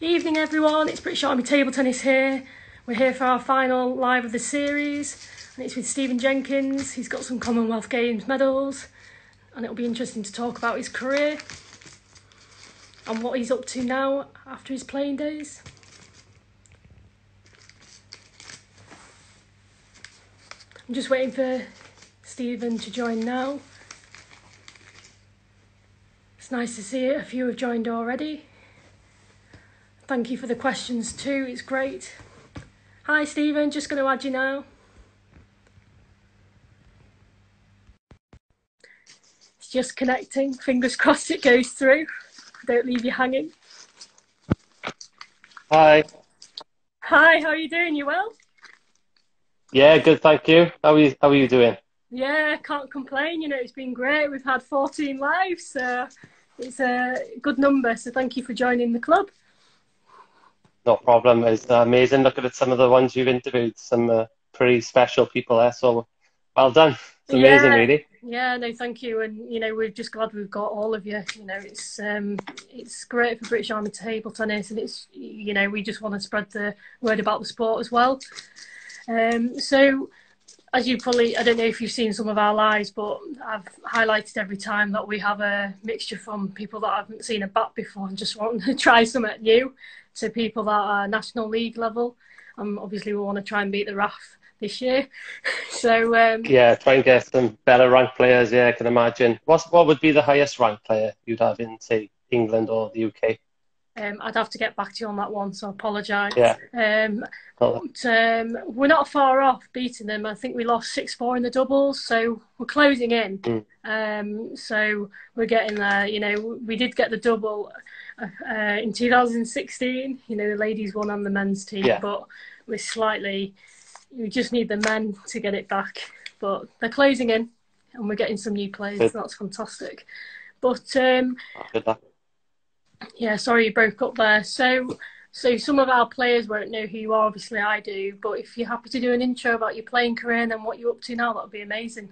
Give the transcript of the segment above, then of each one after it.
Evening, everyone. It's British Army Table Tennis here. We're here for our final live of the series, and it's with Stephen Jenkins. He's got some Commonwealth Games medals, and it'll be interesting to talk about his career and what he's up to now after his playing days. I'm just waiting for Stephen to join now. It's nice to see a few have joined already. Thank you for the questions too, it's great. Hi Stephen, just going to add you now. It's just connecting, fingers crossed it goes through. Don't leave you hanging. Hi. Hi, how are you doing? You well? Yeah, good, thank you. How are you, how are you doing? Yeah, can't complain. You know, it's been great. We've had 14 lives, so it's a good number. So thank you for joining the club no problem. It's amazing looking at some of the ones you've interviewed. Some uh, pretty special people there. So well done. It's amazing, yeah. really. Yeah, no, thank you. And you know, we're just glad we've got all of you. You know, it's um, it's great for British Army table tennis, and it's you know, we just want to spread the word about the sport as well. Um, so as you probably, I don't know if you've seen some of our lives, but I've highlighted every time that we have a mixture from people that haven't seen a bat before and just want to try something new to people that are national league level. Um, obviously, we want to try and beat the RAF this year. so um, yeah, try and get some better ranked players. Yeah, I can imagine. What's what would be the highest ranked player you'd have in say England or the UK? Um, I'd have to get back to you on that one, so I apologise. Yeah. Um, but, um, we're not far off beating them. I think we lost 6 4 in the doubles, so we're closing in. Mm. Um, so we're getting there. You know, we did get the double uh, in 2016. You know, the ladies won on the men's team, yeah. but we're slightly, we just need the men to get it back. But they're closing in and we're getting some new players. Good. That's fantastic. But um, yeah, sorry you broke up there. So, so some of our players won't know who you are. Obviously, I do. But if you're happy to do an intro about your playing career and then what you're up to now, that would be amazing.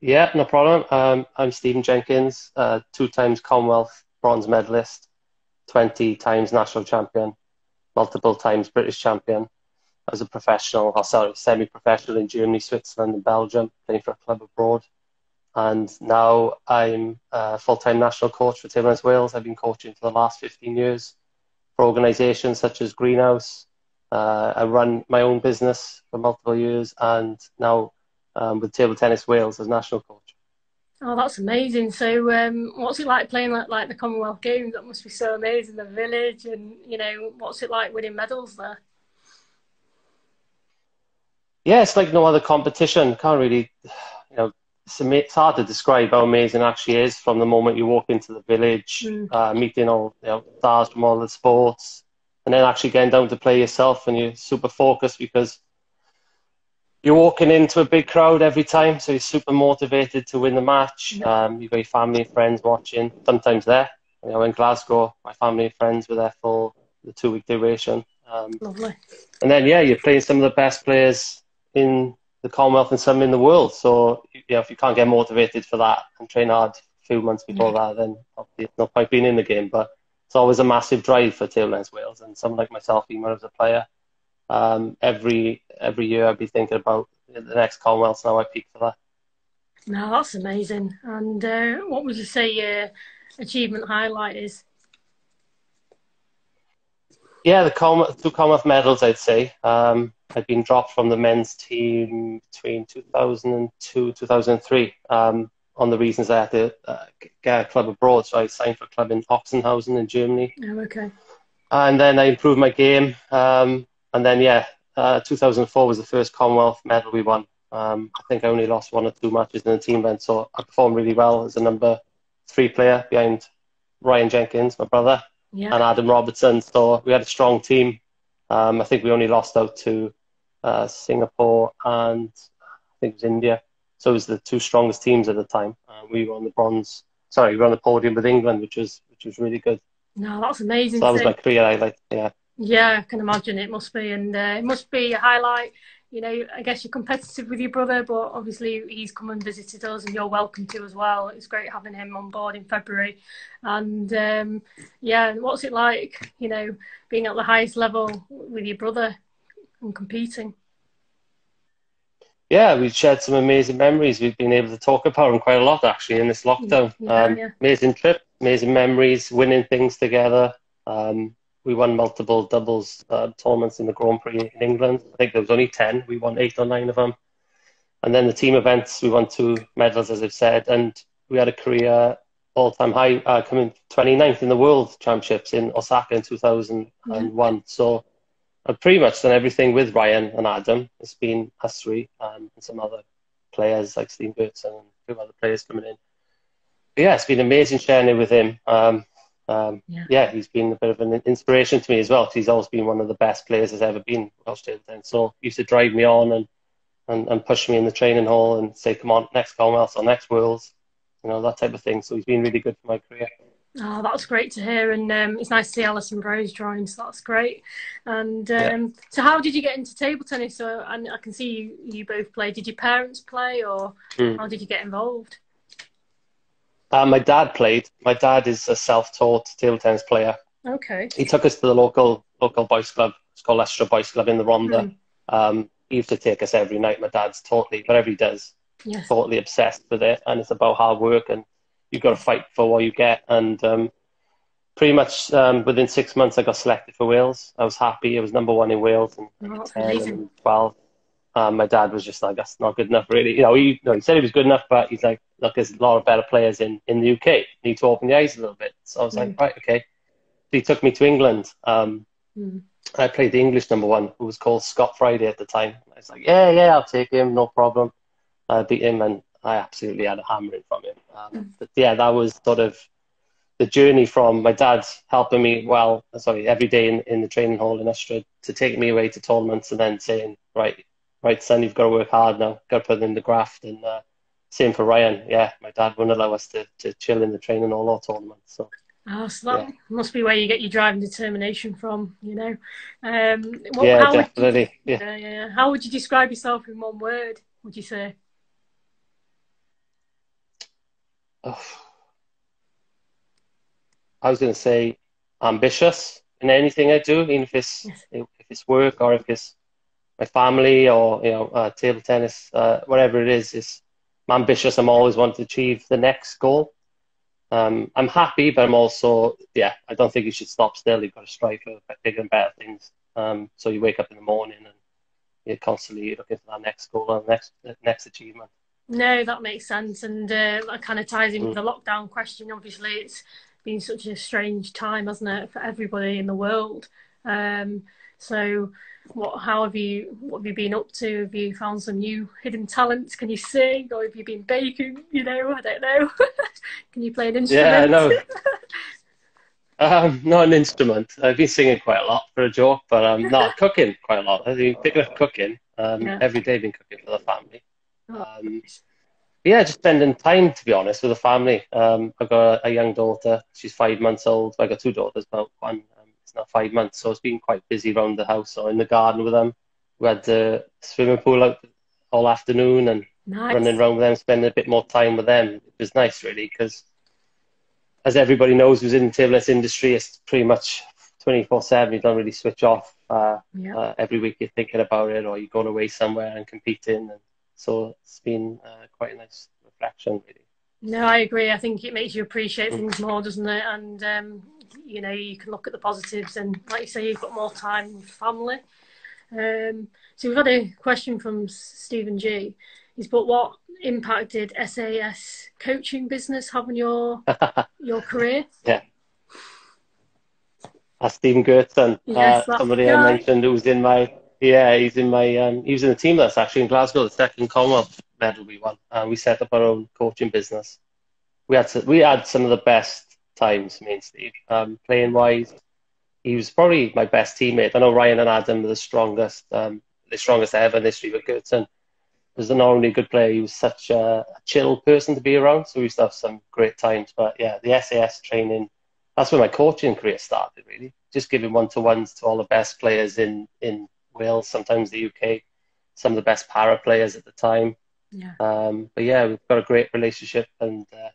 Yeah, no problem. Um, I'm Stephen Jenkins, uh, two times Commonwealth bronze medalist, 20 times national champion, multiple times British champion. as a professional, or sorry, semi-professional in Germany, Switzerland, and Belgium, playing for a club abroad and now I'm a full-time national coach for Table Tennis Wales. I've been coaching for the last 15 years for organisations such as Greenhouse. Uh, I run my own business for multiple years, and now um, with Table Tennis Wales as national coach. Oh, that's amazing! So, um, what's it like playing like, like the Commonwealth Games? That must be so amazing. The village, and you know, what's it like winning medals there? Yeah, it's like no other competition. Can't really, you know, it's hard to describe how amazing it actually is from the moment you walk into the village, mm. uh, meeting all you know, stars from all the sports, and then actually getting down to play yourself, and you're super focused because you're walking into a big crowd every time, so you're super motivated to win the match. Um, you've got your family and friends watching, sometimes there. You know, in Glasgow, my family and friends were there for the two week duration. Um, Lovely. And then, yeah, you're playing some of the best players in the Commonwealth and some in the world. So you know, if you can't get motivated for that and train hard a few months before yeah. that, then there's not quite being in the game. But it's always a massive drive for table tennis Wales, and someone like myself, even as a player, um, every every year I'd be thinking about the next Commonwealth. Now I peak for that. No, that's amazing. And uh, what would you say your achievement highlight is? Yeah, the Com- two Commonwealth medals, I'd say. Um, I'd been dropped from the men's team between 2002 2003 um, on the reasons I had to uh, get a club abroad. So I signed for a club in Ochsenhausen in Germany. Oh, okay. And then I improved my game. Um, and then, yeah, uh, 2004 was the first Commonwealth medal we won. Um, I think I only lost one or two matches in the team event, so I performed really well as a number three player behind Ryan Jenkins, my brother, yeah. and Adam Robertson. So we had a strong team. Um, I think we only lost out to uh, Singapore and I think it was India. So it was the two strongest teams at the time. Uh, we were on the bronze. Sorry, we were on the podium with England, which was which was really good. No, that's amazing. So that was my career highlight. Yeah. Yeah, I can imagine it must be, and uh, it must be a highlight. You know, I guess you're competitive with your brother, but obviously he's come and visited us, and you're welcome to as well. It's great having him on board in February, and um, yeah, what's it like, you know, being at the highest level with your brother and competing? Yeah, we've shared some amazing memories. We've been able to talk about them quite a lot actually in this lockdown. Yeah, um, yeah. Amazing trip, amazing memories, winning things together. Um, we won multiple doubles uh, tournaments in the Grand Prix in England. I think there was only 10. We won eight or nine of them. And then the team events, we won two medals, as I've said. And we had a career all-time high, uh, coming 29th in the World Championships in Osaka in 2001. Yeah. So I've pretty much done everything with Ryan and Adam. It's been us three um, and some other players like Steve Gertsen and a few other players coming in. But yeah, it's been amazing sharing it with him. Um, um, yeah. yeah. he's been a bit of an inspiration to me as well because he's always been one of the best players there's ever been Welsh. So he used to drive me on and, and, and push me in the training hall and say, come on, next Commonwealth or next Worlds, you know, that type of thing. So he's been really good for my career. Oh, that's great to hear, and um, it's nice to see Alison Rose drawing, so that's great. And um, yeah. so, how did you get into table tennis? So, and I can see you, you both play. Did your parents play, or mm. how did you get involved? Uh, my dad played. My dad is a self-taught table tennis player. Okay. He took us to the local local boys club. It's called Leicester Boys Club in the Rhondda. Mm. Um, he used to take us every night. My dad's totally, whatever he does, yes. totally obsessed with it, and it's about hard work and you've got to fight for what you get. And um, pretty much um, within six months, I got selected for Wales. I was happy. I was number one in Wales and oh, 10 and 12. Um, my dad was just like, that's not good enough, really. You know, he, you know, he said he was good enough, but he's like, look, there's a lot of better players in, in the UK. Need to open the eyes a little bit. So I was mm. like, right, okay. He took me to England. Um, mm. I played the English number one, who was called Scott Friday at the time. I was like, yeah, yeah, I'll take him, no problem. I beat him, and I absolutely had a hammering from him. Um, mm. but yeah, that was sort of the journey from my dad helping me well, sorry, every day in, in the training hall in Ystrad to take me away to tournaments and then saying, right, right, son, you've got to work hard now, got to put in the graft. And uh, same for Ryan. Yeah, my dad wouldn't allow us to, to chill in the training all or tournaments. So. Oh, so that yeah. must be where you get your drive and determination from, you know. Um, what, yeah, definitely. You, yeah. yeah. How would you describe yourself in one word? Would you say? oh, I was going to say ambitious in anything I do, even if it's yes. if it's work or if it's my family or you know uh, table tennis, uh, whatever it is. Is I'm ambitious. I'm always wanting to achieve the next goal. Um, I'm happy, but I'm also yeah. I don't think you should stop still. You've got to strive for bigger and better things. Um, so you wake up in the morning and you're constantly looking for that next goal and next next achievement. No, that makes sense, and uh, that kind of ties in with the lockdown question. Obviously, it's been such a strange time, hasn't it, for everybody in the world. Um, so, what? How have you? What have you been up to? Have you found some new hidden talents? Can you sing, or have you been baking? You know, I don't know. Can you play an instrument? Yeah, no. um, not an instrument. I've been singing quite a lot for a joke, but um, not cooking quite a lot. I've been picking up cooking. Um, yeah. Every day, been cooking for the family. Um, yeah, just spending time, to be honest, with the family. Um, I've got a, a, young daughter. She's five months old. I've got two daughters, but one now five months. So it's been quite busy around the house or in the garden with them. We had the swimming pool out all afternoon and nice. running around with them, spending a bit more time with them. It was nice, really, because as everybody knows who's in the table tennis industry, it's pretty much 24 7. You don't really switch off. Uh, yeah. uh, every week you're thinking about it or you're going away somewhere and competing. And so it's been uh, quite a nice reflection, really. No, I agree. I think it makes you appreciate mm. things more, doesn't it? And um, you know, you can look at the positives, and like you say, you've got more time with family. Um, so we've had a question from Stephen G. He's put, "What impact did SAS coaching business have on your your career?" Yeah. Uh, Stephen Gertsen, yes, uh, somebody I mentioned who was in my yeah, he's in my um, he was in the team that's actually in Glasgow, the second Commonwealth medal we won. And we set up our own coaching business. We had to, we had some of the best times, me and Steve, um, playing wise. He was probably my best teammate. I know Ryan and Adam were the strongest, um, the strongest ever in history. But Gertsen was not only a good player, he was such a, a chill person to be around. So we used to have some great times. But yeah, the SAS training, that's where my coaching career started. Really, just giving one to ones to all the best players in in Wales, sometimes the UK, some of the best para players at the time. Yeah. Um, but yeah, we've got a great relationship, and uh,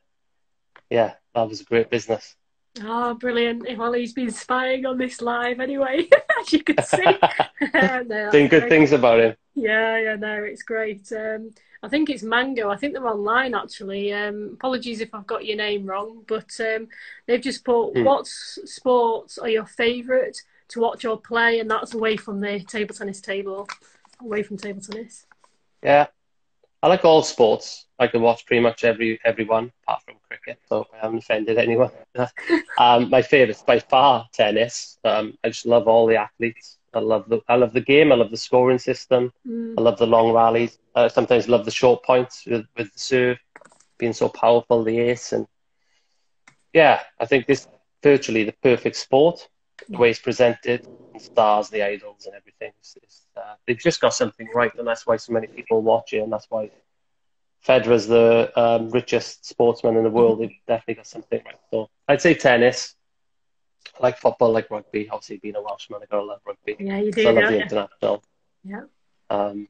yeah, that was a great business. Oh, brilliant. Well, he's been spying on this live anyway, as you can see. no, Saying good things about him. Yeah, yeah, no, it's great. Um, I think it's Mango. I think they're online actually. Um, apologies if I've got your name wrong, but um, they've just put mm. what sports are your favourite to watch or play, and that's away from the table tennis table, away from table tennis. Yeah, I like all sports. I can watch pretty much every everyone apart from cricket, so I haven't offended anyone. um, my favourite by far tennis. Um, I just love all the athletes. I love the I love the game. I love the scoring system. Mm. I love the long rallies. I sometimes love the short points with, with the serve being so powerful, the ace, and yeah, I think this virtually the perfect sport. The way it's presented, the stars, the idols, and everything. It's, it's, uh, they've just got something right, and that's why so many people watch it, and that's why Federer's the um, richest sportsman in the world. They've definitely got something right. So I'd say tennis. I like football, like rugby. Obviously, being a Welshman, I gotta love rugby. Yeah, you do. So I love the you? international. Yeah. Um,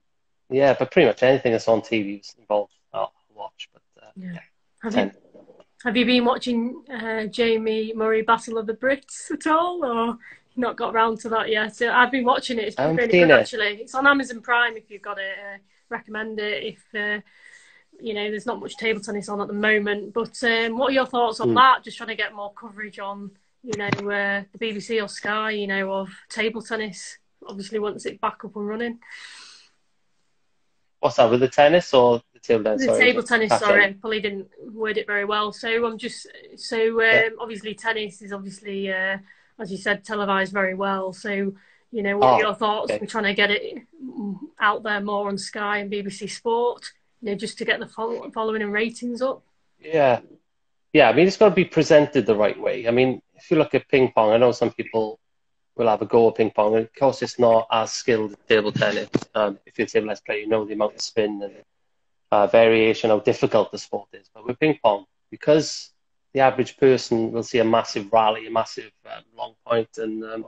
yeah, but pretty much anything that's on TV is involved. I'll watch. But uh, yeah. yeah. Have you, have you been watching uh, Jamie Murray Battle of the Brits at all, or not got round to that yet? So I've been watching it. It's been really good, it. actually. It's on Amazon Prime if you've got it. Uh, recommend it if uh, you know there's not much table tennis on at the moment. But um, what are your thoughts on mm. that? Just trying to get more coverage on you know uh, the BBC or Sky, you know, of table tennis. Obviously, once it's back up and running. What's that with the tennis or tennis? The sorry, table tennis. Sorry, I probably didn't word it very well. So I'm just so um, yeah. obviously tennis is obviously uh, as you said televised very well. So you know, what oh, are your thoughts okay. on trying to get it out there more on Sky and BBC Sport? You know, just to get the following and ratings up. Yeah, yeah. I mean, it's got to be presented the right way. I mean, if you look at ping pong, I know some people will have a go at ping pong. And of course, it's not as skilled as table tennis. Um, if you're a table tennis player, you know the amount of spin and uh, variation, how difficult the sport is. But with ping pong, because the average person will see a massive rally, a massive um, long point, and um,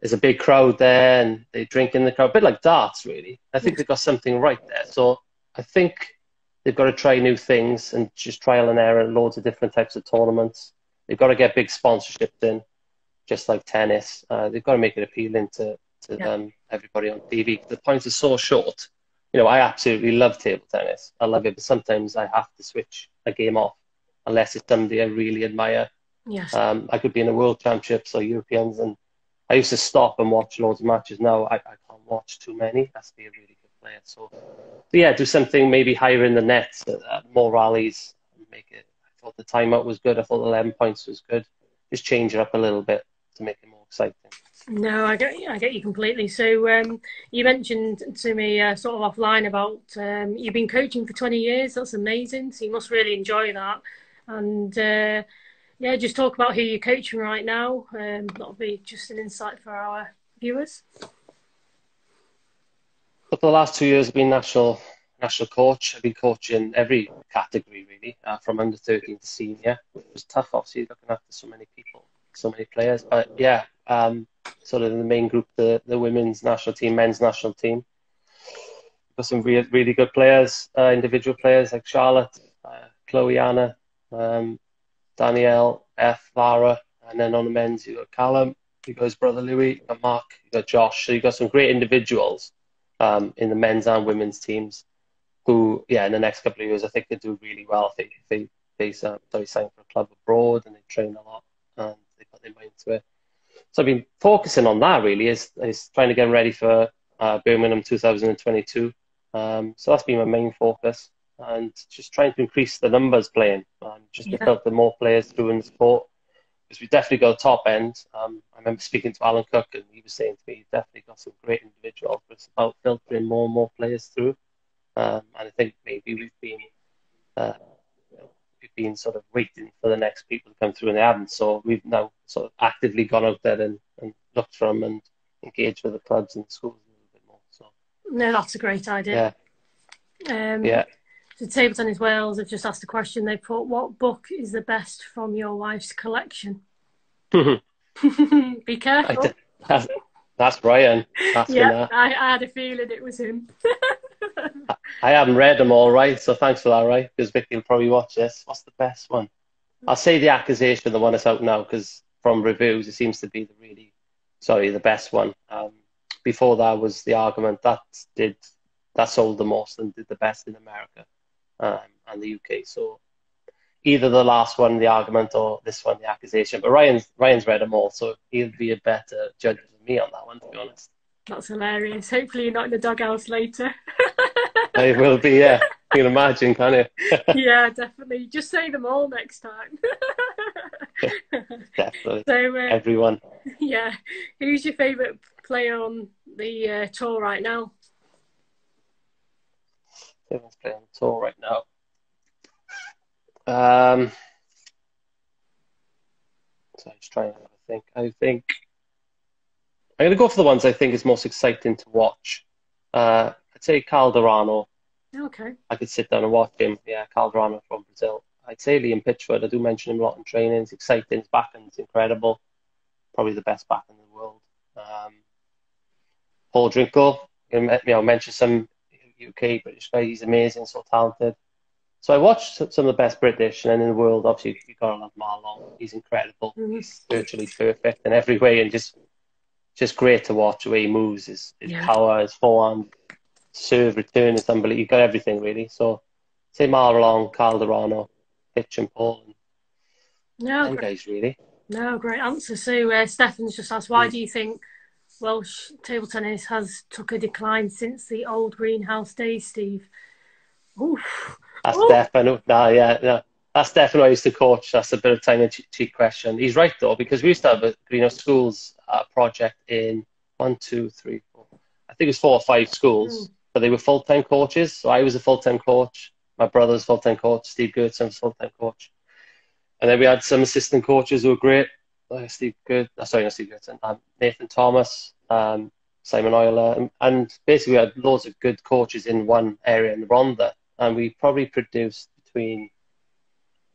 there's a big crowd there, and they drink in the crowd, a bit like darts, really. I think they've got something right there. So I think they've got to try new things and just trial and error, loads of different types of tournaments. They've got to get big sponsorships in just like tennis. Uh, they've got to make it appealing to, to yeah. um, everybody on TV. The points are so short. You know, I absolutely love table tennis. I love it, but sometimes I have to switch a game off unless it's somebody I really admire. Yes. Um, I could be in the World Championships or Europeans, and I used to stop and watch loads of matches. Now I, I can't watch too many. To be a really good player. So, so yeah, do something maybe higher in the nets, uh, more rallies, make it. I thought the timeout was good. I thought the 11 points was good. Just change it up a little bit to make it more exciting. No, I get I get you completely. So um, you mentioned to me uh, sort of offline about um, you've been coaching for 20 years. That's amazing. So you must really enjoy that. And uh, yeah, just talk about who you're coaching right now. Um, that'll be just an insight for our viewers. For the last two years, I've been national national coach. I've been coaching every category really, uh, from under 13 to senior. It was tough, obviously, looking after so many people so many players. But yeah, um, sort of the main group, the, the women's national team, men's national team. Got some really, really good players, uh, individual players like Charlotte, uh, Chloe Anna, um, Danielle, F, Lara, and then on the men's you got Callum, you got his brother Louis, you got Mark, you got Josh. So you got some great individuals um, in the men's and women's teams who, yeah, in the next couple of years, I think could do really well they, they, they uh, sorry, sign for a club abroad and they train a lot. Their mind to it. So I've been focusing on that really, is, is trying to get ready for uh, Birmingham 2022. Um, so that's been my main focus and just trying to increase the numbers playing, um, just yeah. to filter more players through in the sport. Because we definitely got top end. Um, I remember speaking to Alan Cook and he was saying to me, definitely got some great individuals, but it's about filtering more and more players through. Um, and I think maybe we've been uh, we've been sort of waiting for the next people to come through and they haven't. So we've now sort of actively gone out there and, and looked for them and engaged with the clubs and the schools a little bit more. So no, that's a great idea. Yeah. Um, yeah. So Table Tennis Wales have just asked a question. They put, "What book is the best from your wife's collection?" Be careful. That's Ryan. yeah, I, I, had a feeling it was him. I haven't read them all right, so thanks for that, right? Because Vicky will probably watch this. What's the best one? I'll say the accusation, the one that's out now, because from reviews, it seems to be the really, sorry, the best one. Um, before that was the argument that did that sold the most and did the best in America um, and the UK. So either the last one, the argument, or this one, the accusation. But Ryan's Ryan's read them all, so he'll be a better judge than me on that one, to be honest. That's hilarious. Hopefully, you're not in the doghouse later. I will be, yeah. You can imagine, can you? yeah, definitely. Just say them all next time. definitely. So, uh, Everyone. Yeah. Who's your favourite player on the uh, tour right now? Everyone's playing on the tour right now. Um, so I'm just trying to think. I think I'm going to go for the ones I think is most exciting to watch. Uh, say Calderano. Okay. I could sit down and watch him. Yeah, Calderano from Brazil. I'd say Liam Pitchford. I do mention him a lot in training. It's exciting. His backhand's incredible. Probably the best back in the world. Um, Paul Drinkhall. You know, mention some UK British guy. He's amazing, so talented. So I watched some of the best British, and then in the world, obviously, you've got to love Ma Long. He's incredible. Mm-hmm. He's virtually perfect in every way, and just just great to watch the way he moves. His, his yeah. power, his forehand, serve, return is unbelievable. You've got everything really. So say Ma Long, Calderano, Pitch, and Paul. And no, guys really. No, great answer. So uh, Stefan's just asked, why mm. do you think Welsh table tennis has took a decline since the old greenhouse days, Steve? Oof. That's definitely no, yeah, no. That's definitely I used to coach. That's a bit of tongue in cheek question. He's right though, because we used to have a Greenhouse know schools uh, project in one, two, three, four. I think it was four or five schools, mm. But they were full time coaches. So I was a full time coach. My brother was full time coach. Steve Gertson was full time coach, and then we had some assistant coaches who were great. Uh, Steve Good, uh, sorry, not Steve Gertson. Um, Nathan Thomas, um, Simon Euler, and, and, basically we had loads of good coaches in one area in Rhondda and we probably produced between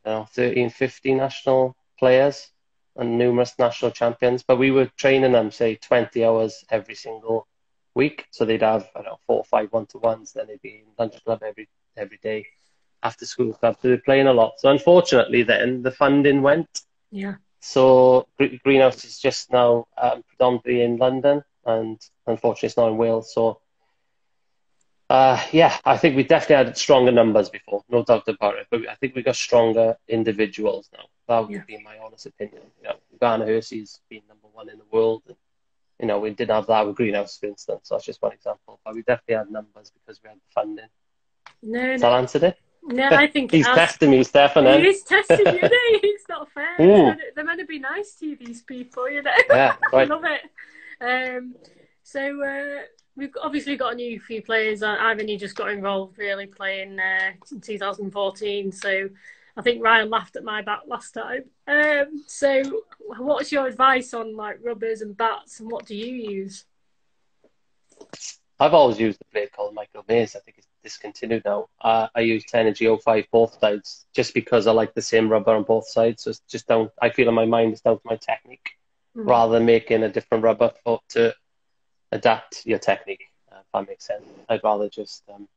you know, 13, 15 national players and numerous national champions. But we were training them, say, 20 hours every single week. So they'd have, I don't know, four or five one to ones. Then they'd be in lunch club every every day, after school club. So they're playing a lot. So unfortunately, then the funding went. Yeah. So Greenhouse is just now um, predominantly in London, and unfortunately, it's not in Wales. So uh, yeah, I think we definitely had stronger numbers before, no doubt about it. But I think we got stronger individuals now. That would yeah. be my honest opinion. You know, Garner Hursey's been number one in the world, and you know we didn't have that with Greenhouse, for instance. So that's just one example. But we definitely had numbers because we had the funding. No, Has no. that answered it? No, I think he's testing me, Stefan. He's testing you. It's not fair. Mm. They're meant to be nice to you, these people. You know. Yeah, right. I love it. Um, so. Uh, we've obviously got a new few players. I've only just got involved really playing uh, in 2014, so I think Ryan laughed at my bat last time. Um, so, what's your advice on like rubbers and bats, and what do you use? I've always used a blade called Michael Maze. I think it's discontinued now. Uh, I use Tenergy 05 both sides just because I like the same rubber on both sides. So it's just down. I feel in my mind it's down to my technique mm. rather than making a different rubber for, to adapt your technique, uh, if that makes sense. I'd rather just um,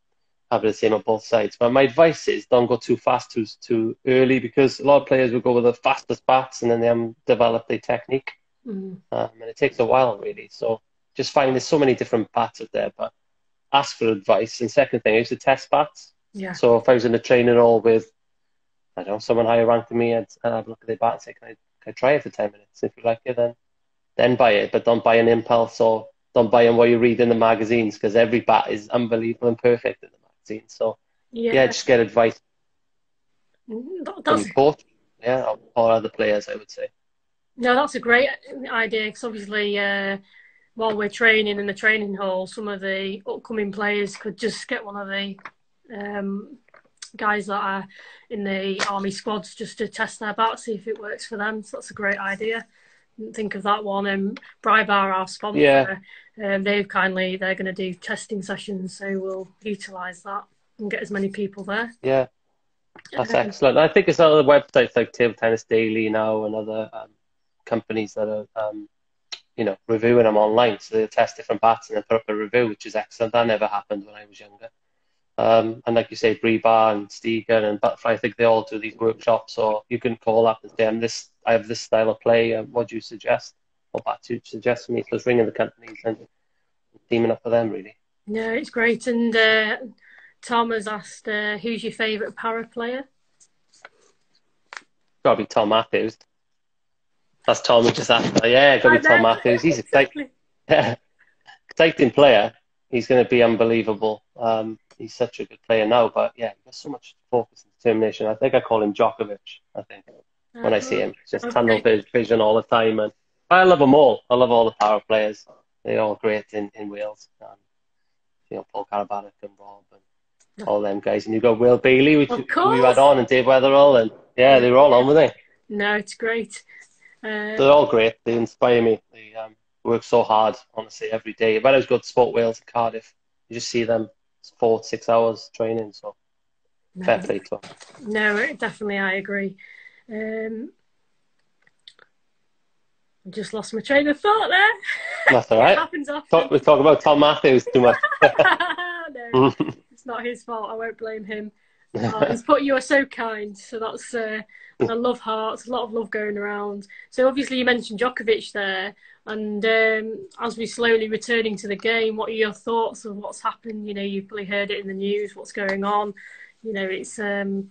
have it the same on both sides. But my advice is don't go too fast, too too early, because a lot of players will go with the fastest bats and then they um, develop their technique, mm. um, and it takes a while really. So just find there's so many different bats out there, but ask for advice. And second thing is to test bats. Yeah. So if I was in a training hall with, I don't know, someone higher ranked than me, I'd, I'd have a look at their bat and say, can I, can I try it for 10 minutes? If you like it, then then buy it, but don't buy an impulse or don't buy them what you read in the magazines because every bat is unbelievable and perfect in the So yeah, yeah just get advice mm, that's... from coach, yeah, or, or, other players, I would say. No, that's a great idea because obviously. Uh, while we're training in the training hall, some of the upcoming players could just get one of the um, guys that are in the army squads just to test their bat, see if it works for them. So that's a great idea think of that one. And um, Bribar, our sponsor, yeah. um, they've kindly they're going to do testing sessions, so we'll utilise that and get as many people there. Yeah, that's um, excellent. I think it's other websites like Table Tennis Daily now and other um, companies that are um, you know, reviewing them online. So they test different bats and then put up a review, which is excellent. That never happened when I was younger. Um, and like you say, Bribar and Stiga and Butterfly, I think they all do these workshops, or you can call up and say, I'm this, I have this style of play. Um, what do you suggest? Or bat you suggest for me? So it's ringing the companies and teaming up for them, really. No, it's great. And uh, Tom has asked, uh, who's your favourite para player? Got to be Tom Matthews. That's Tom who just asked. Yeah, got to be Tom Matthews. He's exactly. a exciting player. He's going to be unbelievable. Um, he's such a good player now, but yeah, he has so much focus and determination. I think I call him Djokovic. I think when I see him, just okay. tunnel vision all the time. And I love them all. I love all the power players. They're all great in, in Wales. Um, you know, Paul Karabardak and Rob and all them guys. And you got Will Bailey, which you had on, and Dave Wetherill, and yeah, they were all on with it. No, it's great. Uh, They're all great. They inspire me. They um, work so hard, honestly, every day. When I was good Sport Wales in Cardiff, you just see them four, six hours training. So no, fair play to him. No, definitely, I agree. Um, I just lost my train of thought there. That's all right. happens often. Talk, we talk about Tom Matthews too much. no, it's not his fault. I won't blame him. Oh, he's put you are so kind. So that's uh, I love hearts. A lot of love going around. So obviously you mentioned Djokovic there, and um, as we're slowly returning to the game, what are your thoughts of what's happened? You know, you've probably heard it in the news. What's going on? You know, it's um,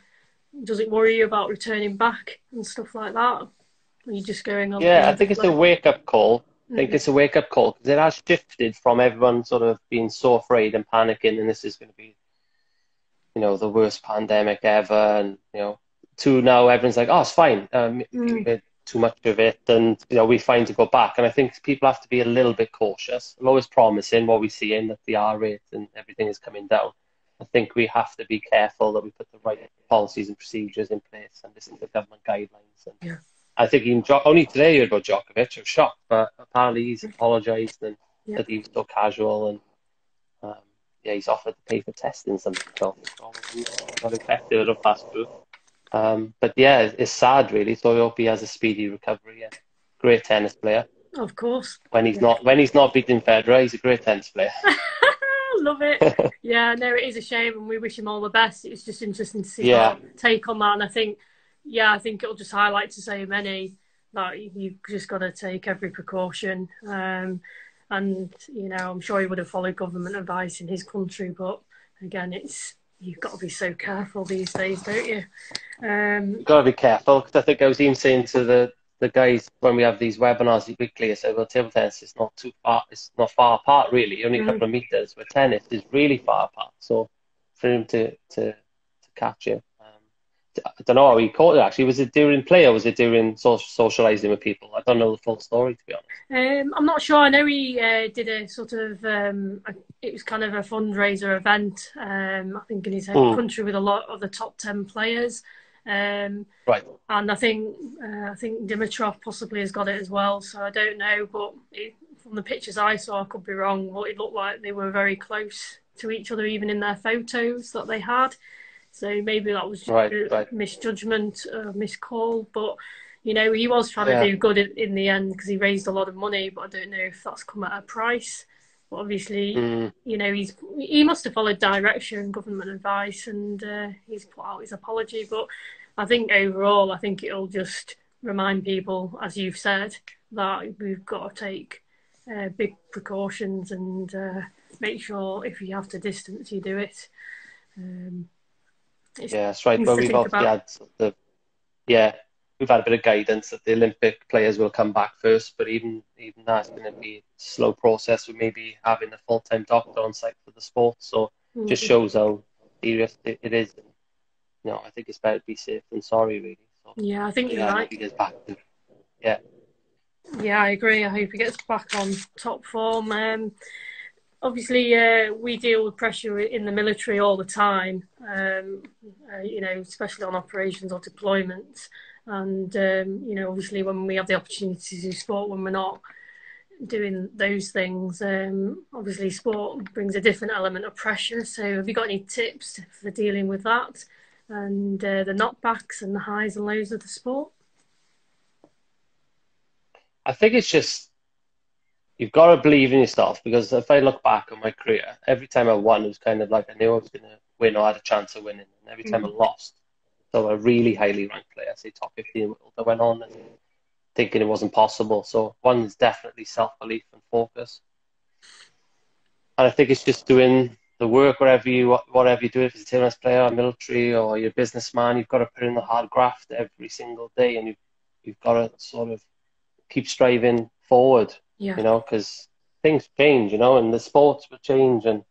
does it worry you about returning back and stuff like that? Are you just going on? Yeah, I think it's a wake up call. I think mm-hmm. it's a wake up call because it has shifted from everyone sort of being so afraid and panicking, and this is going to be, you know, the worst pandemic ever, and you know, to now everyone's like, oh, it's fine. Um, mm. Too much of it, and you know, we find to go back. And I think people have to be a little bit cautious. I'm always promising what we see in that the R rate and everything is coming down. I think we have to be careful that we put the right policies and procedures in place and listen to government guidelines. And, yeah I think even only today you heard about Djokovic. I was shocked, but apparently he's apologised and yeah. that he was so casual and yeah, he's offered to pay for testing something. So not effective it'll pass through. Um, but yeah, it's sad really. So I hope he has a speedy recovery. Yeah. Great tennis player. Of course. When he's yeah. not when he's not beating Federer, he's a great tennis player. Love it. yeah, no, it is a shame, and we wish him all the best. It's just interesting to see yeah. take on that, and I think yeah, I think it'll just highlight to so many that you've just got to take every precaution. Um, and you know, I'm sure he would have followed government advice in his country, but again, it's you've got to be so careful these days, don't you? Um, you've got to be careful because I think I was even saying to the the guys when we have these webinars weekly, I said, well, table tennis is not too far, it's not far apart really, only a couple mm. of meters. But tennis is really far apart, so for him to to to catch it I don't know how he caught it actually. Was it during play or was it during socializing with people? I don't know the full story to be honest. Um, I'm not sure. I know he uh, did a sort of um, it was kind of a fundraiser event. Um, I think in his mm. country with a lot of the top ten players. Um, right. And I think uh, I think Dimitrov possibly has got it as well. So I don't know, but it, from the pictures I saw, I could be wrong. But it looked like they were very close to each other, even in their photos that they had. So maybe that was just right, a right. misjudgment, a miscall. But you know, he was trying yeah. to do good in, in the end because he raised a lot of money. But I don't know if that's come at a price. But obviously, mm. you know, he's he must have followed direction, government advice, and uh, he's put out his apology. But I think overall, I think it'll just remind people, as you've said, that we've got to take uh, big precautions and uh, make sure if you have to distance, you do it. Um, yeah, that's right. Well, we've obviously had the yeah, we've had a bit of guidance that the Olympic players will come back first, but even even that's going to be a slow process with maybe having a full time doctor on site for the sport. So mm-hmm. just shows how serious it, it is. And, you know, I think it's better to be safe than sorry, really. So, yeah, I think you're right. He gets back to, yeah. Yeah, I agree. I hope he gets back on top form. Um, obviously uh, we deal with pressure in the military all the time um, uh, you know especially on operations or deployments and um, you know obviously when we have the opportunity to do sport when we're not doing those things um, obviously sport brings a different element of pressure. So have you got any tips for dealing with that? And uh, the knockbacks and the highs and lows of the sport? I think it's just you've got to believe in yourself because if I look back on my career, every time I won, it was kind of like I knew I was going to win or I had a chance of winning. And every time mm-hmm. I lost, so a really highly ranked player, say top 15 I went on and thinking it wasn't possible. So one is definitely self belief and focus. And I think it's just doing the work wherever you whatever you do, if you're a tennis player, military, or you're a businessman, you've got to put in the hard graft every single day, and you've you've got to sort of keep striving forward. Yeah. You know, because things change, you know, and the sports will change and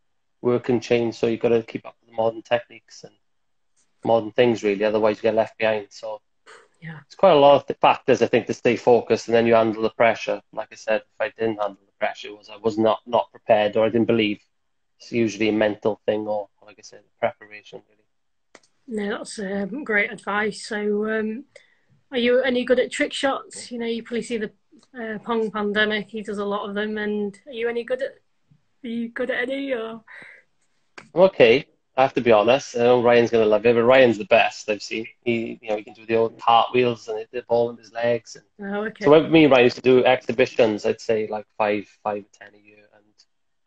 work can change, so you've got to keep up modern techniques and modern things, really. Otherwise, you get left behind. So yeah. It's quite a lot of the factors, I think, to stay focused, and then you handle the pressure. Like I said, if I didn't handle the pressure, it was I was not not prepared or I didn't believe it's usually a mental thing or, like I said, preparation really. No, that's um, great advice. So, um, are you any good at trick shots? You know, you probably see the uh, Pong pandemic. He does a lot of them, and are you any good at? Are you good at any? Or okay, I have to be honest. I know Ryan's gonna love it, but Ryan's the best I've seen. He, you know, he can do the old cartwheels and the ball with his legs. And... Oh, okay. So when me and Ryan used to do exhibitions, I'd say like five, five, ten a year and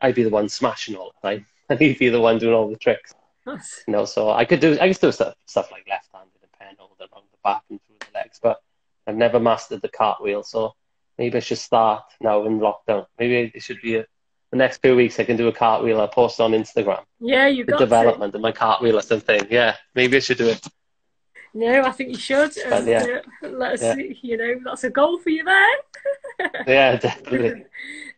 I'd be the one smashing all the time, and he'd be the one doing all the tricks. Nice. You know, so I could do I could do stuff stuff like left-handed and pen holder along the back and through the legs, but I've never mastered the cartwheel. So maybe I should start now in lockdown. Maybe it should be a, the next few weeks. I can do a cartwheel. I'll post on Instagram. Yeah, you got development to. of my cartwheel or something. Yeah, maybe I should do it. No, I think you should. And, yeah. Uh, let us, yeah. you know, that's a goal for you there. yeah, definitely.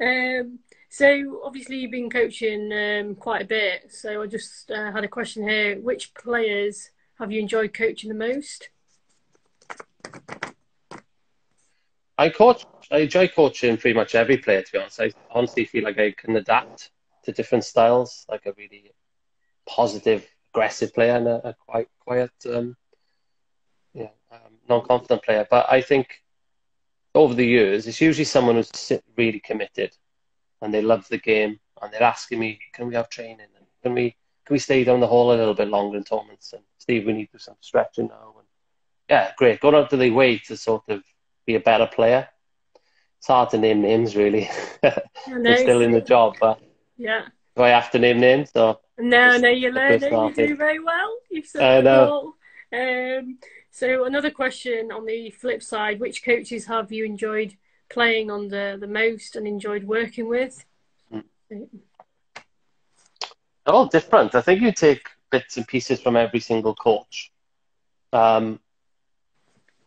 um, so obviously you've been coaching um, quite a bit. So I just uh, had a question here: Which players have you enjoyed coaching the most? I coach. I enjoy coaching pretty much every player. To be honest, I honestly feel like I can adapt to different styles. Like a really positive, aggressive player and a, a quite quiet, um, yeah, um, non-confident player. But I think over the years, it's usually someone who's really committed and they love the game and they're asking me, can we have training? And can we can we stay down the hall a little bit longer in tournaments? And Steve, we need to do some stretching now. And yeah, great. Going out to the way to sort of be a better player. It's hard to name names really. I'm still in the job, but yeah. Do I have to name names? So no, no, you're learning. You do very well. You've said I know. Um, so another question on the flip side: Which coaches have you enjoyed playing on the, most and enjoyed working with? Mm. All different. I think you take bits and pieces from every single coach. Um,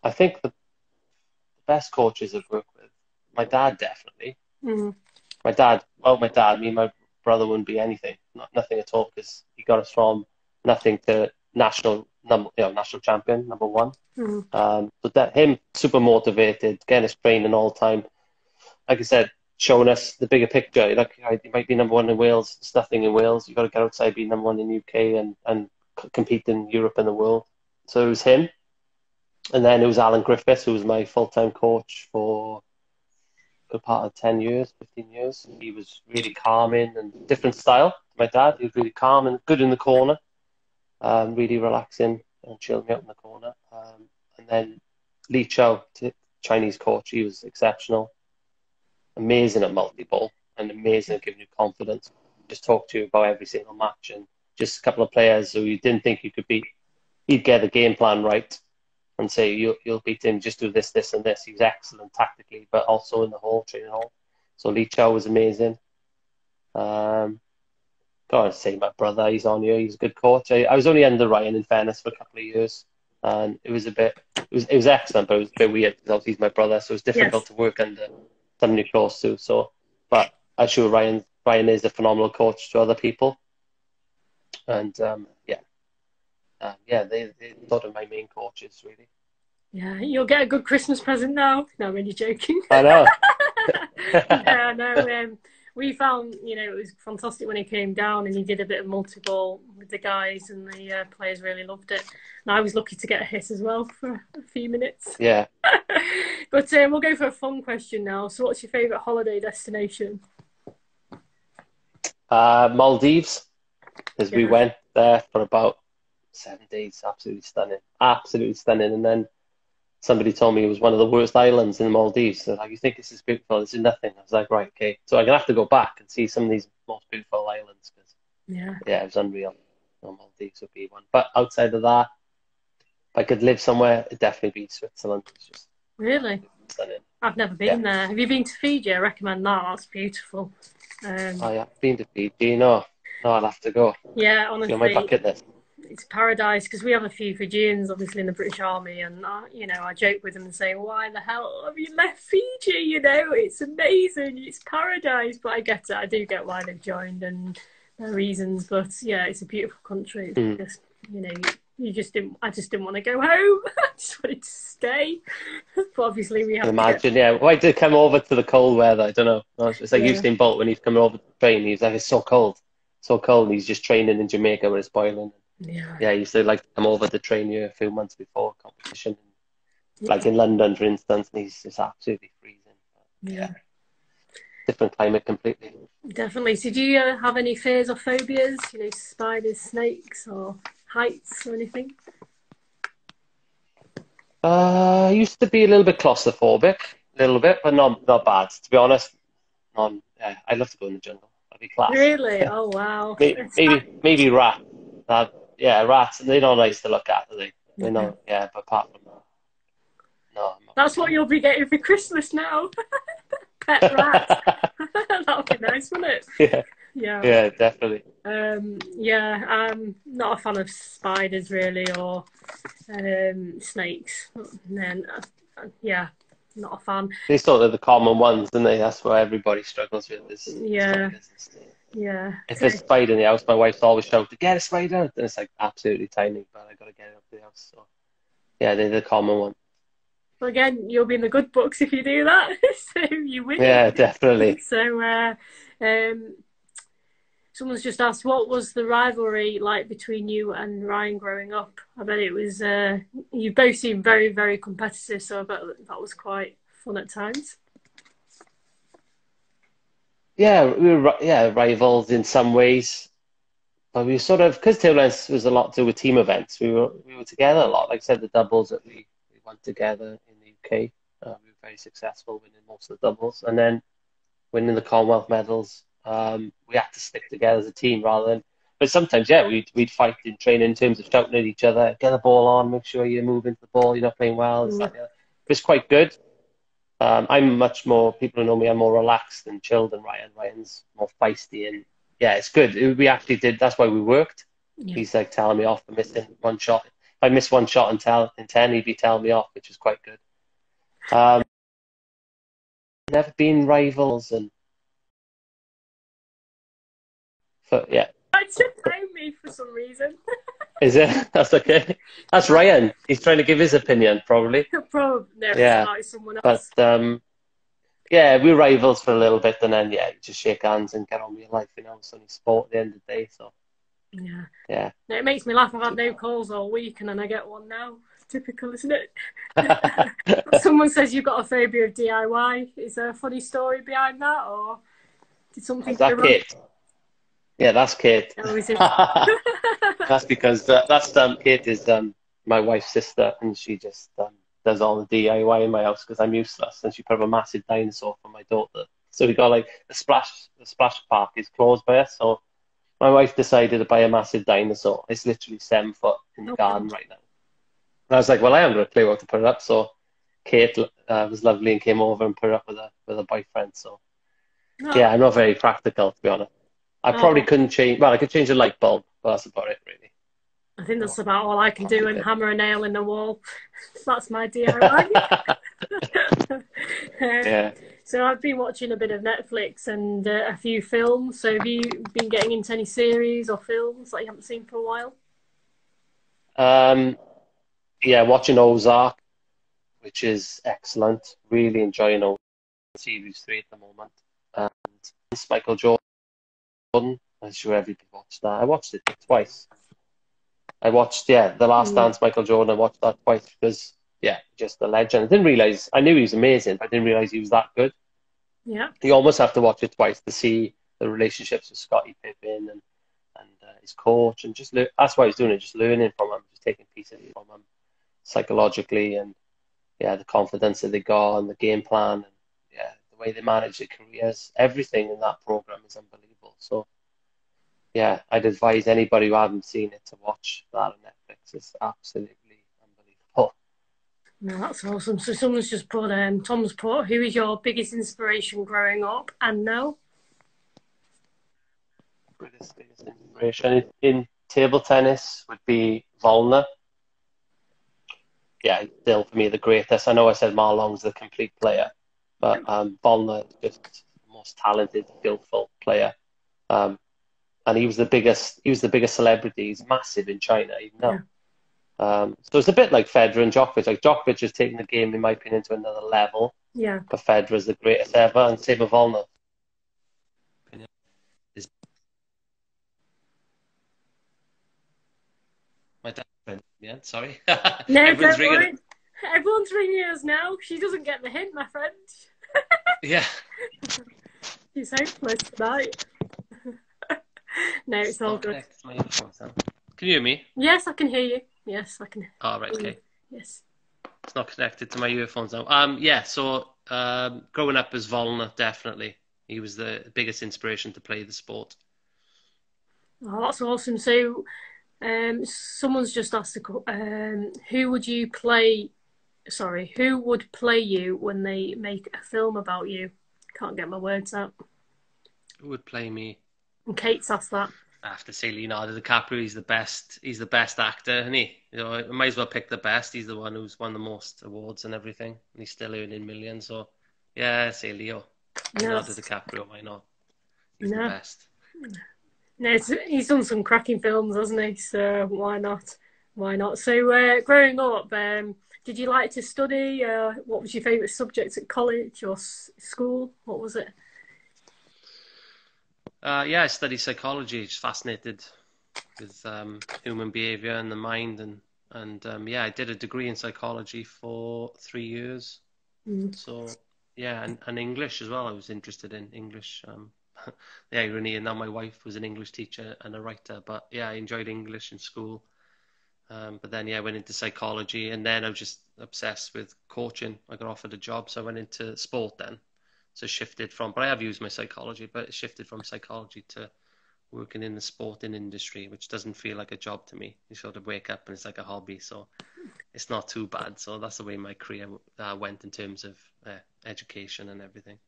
I think the best coaches I've worked my dad definitely. Mm. My dad, well, my dad, me and my brother wouldn't be anything, not, nothing at all, because he got us from nothing to national number, you know, national champion, number one. Mm. Um, but that him super motivated, getting us training all the time. Like I said, showing us the bigger picture. Like you might be number one in Wales, it's nothing in Wales. You've got to get outside, be number one in the UK, and and compete in Europe and the world. So it was him, and then it was Alan Griffiths, who was my full time coach for good part of ten years, fifteen years. He was really calming and different style. My dad, he was really calm and good in the corner um, really relaxing and chilling me out in the corner. Um, and then Li Chao, Chinese coach, he was exceptional, amazing at multi-ball and amazing at giving you confidence. Just talk to you about every single match and just a couple of players who you didn't think you could beat. He'd get the game plan right and say you'll, you'll beat him. Just do this, this, and this. He's excellent tactically, but also in the whole training hall. So Li Chao was amazing. Um, can't say my brother, he's on here, he's a good coach. I, I was only under Ryan in fairness for a couple of years. And it was a bit, it was, it was excellent, but it was a bit weird because obviously he's my brother, so it's difficult yes. to work under somebody close to. So, but I'm sure Ryan, Ryan is a phenomenal coach to other people. And um, um, yeah, they, they sort of my main coaches, really. Yeah, you'll get a good Christmas present now. No, I'm really joking. I know. yeah, no, um, we found, you know, it was fantastic when he came down and he did a bit of multi-ball with the guys and the uh, players really loved it. And I was lucky to get a hit as well for a few minutes. Yeah. but um, we'll go for a fun question now. So what's your favourite holiday destination? Uh, Maldives, as yeah. we went there for about seven days. Absolutely stunning. Absolutely stunning. And then somebody told me it was one of the worst islands in the Maldives. So like, you think this is beautiful? This is nothing. I was like, right, okay. So I'm gonna have to go back and see some of these most beautiful islands because Yeah. yeah, it was unreal. No, Maldives would be one. But outside of that, if I could live somewhere, it'd definitely be Switzerland. It's just Really? stunning. I've never been there. Have you been to Fiji? I recommend that. That's beautiful. Um, Oh yeah, I've been to Fiji. No, no, I'll have to go. yeah, It's on my honestly, bucket list. It's paradise because we have a few Fijians, obviously, in the British Army, and uh, you know, I joke with them and say, "Why the hell have you left Fiji? You know, it's amazing, it's paradise." But I get it. I do get why they've joined and their reasons. But yeah, it's a beautiful country. Mm. just you know, you, just didn't. I just didn't want to go home. I just wanted to stay. but obviously, we have Imagine, yeah. Why did come over to the cold weather? I don't know. It's like Yeah. Usain Bolt when he's coming over to train. He's like, it's so cold, so cold. And he's just training in Jamaica where it's boiling. Yeah. Yeah, he used to like come over to train here a few months before competition, like in London, for instance. And he's just absolutely freezing. yeah. Different climate completely. Definitely. So, do you uh, have any fears or phobias? You know, spiders, snakes, or heights, or anything? Uh, I used to be a little bit claustrophobic, a little bit, but not not bad. To be honest, non. Yeah, I love to go in the jungle. That'd be class. Really? Oh wow. Maybe maybe, maybe rat. That yeah, rats. They're not nice to look at, are they? They're not. Yeah, but apart from that, no. That's what you'll be getting for Christmas now. Pet rat. That'll be nice, wouldn't it? yeah, Yeah. yeah, definitely. Um, yeah. I'm not a fan of spiders really, or um, snakes. And then, uh, yeah, not a fan. They sort of the common ones, and they? That's where everybody struggles with. Is Yeah. spiders and snakes. Yeah. If there's a spider in the house, my wife's always shouting, "Get a spider!" And it's like absolutely tiny, but I got to get it up the house. So yeah, they're the common one. Well, again, you'll be in the good books if you do that. so you win. Yeah, definitely. So, uh, um, someone's just asked, what was the rivalry like between you and Ryan growing up? I bet it was. Uh, you both seem very, very competitive, so I bet that was quite fun at times. Yeah, we were yeah rivals in some ways, but we sort of because Taillands was a lot to do with team events. We were we were together a lot. Like I said, the doubles that we, we won together in the UK, uh, we were very successful winning most of the doubles, and then winning the Commonwealth medals. Um, we had to stick together as a team rather than. But sometimes, yeah, we'd we'd fight in training in terms of shouting at each other, get the ball on, make sure you're moving the ball, you're not playing well. It's Mm. like, it's quite good. Um, I'm much more, people who know me, I'm more relaxed and chilled than Ryan. Ryan's more feisty and yeah, it's good. It- We actually did, that's why we worked. Yeah. He's like telling me off for missing one shot. If I miss one shot in, tell, in 10, he'd be telling me off, which is quite good. Um, never been rivals and, so yeah. I just took me for some reason. Is it? That's okay. That's Ryan. He's trying to give his opinion, probably. Probably Yeah. someone else. But um, yeah, we were rivals for a little bit, and then yeah, just shake hands and get on with your life. You know, it's only sport at the end of the day. So yeah. yeah, No, it makes me laugh. I've had no calls all week, and then I get one now. Typical, isn't it? Someone says you've got a phobia of DIY. Is there a funny story behind that, or did something is that go wrong? Yeah, that's Kate. Oh, that's because uh, that's um, Kate is um, my wife's sister, and she just um, does all the DIY in my house because I'm useless, and she put up a massive dinosaur for my daughter. So we got like the splash, the splash park is closed by us, so my wife decided to buy a massive dinosaur. It's literally seven foot in the Oh, garden right now. And I was like, well, I haven't got a clue what to put it up, so Kate uh, was lovely and came over and put it up with a with a boyfriend. So No. yeah, I'm not very practical to be honest. I Oh. probably couldn't change. Well, I could change a light bulb, but that's about it, really. I think that's about all I can do and hammer a nail in the wall. That's my DIY. yeah. So I've been watching a bit of Netflix and uh, a few films. So have you been getting into any series or films that you haven't seen for a while? Um, yeah, watching Ozark, which is excellent. Really enjoying Ozark series three at the moment. And Michael Jordan. I'm sure everybody watched that. I watched it twice. I watched, yeah, The Last Mm. Dance, Michael Jordan. I watched that twice because, yeah, just a legend. I didn't realize, I knew he was amazing, but I didn't realize he was that good. Yeah. You almost have to watch it twice to see the relationships with Scottie Pippen and and uh, his coach, and just lear- that's why he's doing it, just learning from him, just taking pieces from him psychologically, and yeah, the confidence that they got and the game plan, and yeah, the way they manage their careers, everything in that program is unbelievable. So, yeah, I'd advise anybody who hasn't seen it to watch that on Netflix. It's absolutely unbelievable. No, that's awesome. So someone's just put, um, Tom's put, who is your biggest inspiration growing up and now? Biggest, biggest inspiration in, table tennis would be Waldner. yeah, still for me the greatest. I know I said Ma Long's the complete player, but um, Waldner is just the most talented, skillful player. Um, and he was the biggest. He was the biggest celebrity. He's massive in China even now. Yeah. Um, so it's a bit like Federer and Djokovic. Like Djokovic has taken the game, in my opinion, to another level. Yeah. But Federer is the greatest ever, and same with Waldner. My dad yeah, sorry. no, Everyone's ringing. Everyone's ringing us now. She doesn't get the hint, my friend. yeah. She's hopeless tonight. no, it's all good. Can you hear me? Yes, I can hear you. Yes, I can. Oh, right, okay. Yes. It's not connected to my earphones now. Um, yeah. So, um, growing up as Waldner, definitely, he was the biggest inspiration to play the sport. Oh, that's awesome. So, um, someone's just asked, um, who would you play? Sorry, who would play you when they make a film about you? Can't get my words out. Who would play me? And Kate's asked that. I have to say Leonardo DiCaprio. He's the best. He's the best actor, isn't he? You know, I might as well pick the best. He's the one who's won the most awards and everything, and he's still earning millions. So, yeah, I say Leo. Leonardo DiCaprio. Why not? He's no. the best. No, he's done some cracking films, hasn't he? So why not? Why not? So uh, growing up, um, did you like to study? Uh, what was your favourite subject at college or s- school? What was it? Uh, yeah, I studied psychology. Just fascinated with um, human behaviour and the mind, and and um, yeah, I did a degree in psychology for three years. Mm. So yeah, and, and English as well. I was interested in English. Um, the irony, and now my wife was an English teacher and a writer. But yeah, I enjoyed English in school. Um, but then yeah, I went into psychology, and then I was just obsessed with coaching. I got offered a job, so I went into sport then. So shifted from, but I have used my psychology, but it shifted from psychology to working in the sporting industry, which doesn't feel like a job to me. You sort of wake up and it's like a hobby, so it's not too bad. So that's the way my career uh, went in terms of uh, education and everything.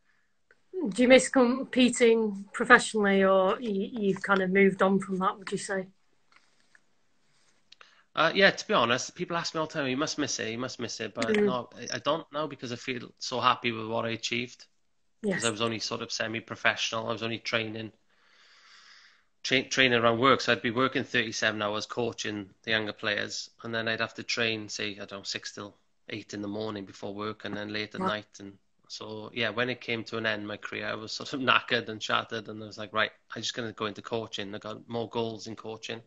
Do you miss competing professionally, or you, have kind of moved on from that? Would you say? Uh, yeah, to be honest, people ask me all the time, "You must miss it, you must miss it," but mm. no, I don't know because I feel so happy with what I achieved. Because yes. I was only sort of semi-professional. I was only training, tra- training around work. So I'd be working 37 hours coaching the younger players, and then I'd have to train, say, I don't know, six till eight in the morning before work, and then late at night, and so yeah, when it came to an end, my career, I was sort of knackered and shattered, and I was like, right, I'm just going to go into coaching. I got more goals in coaching.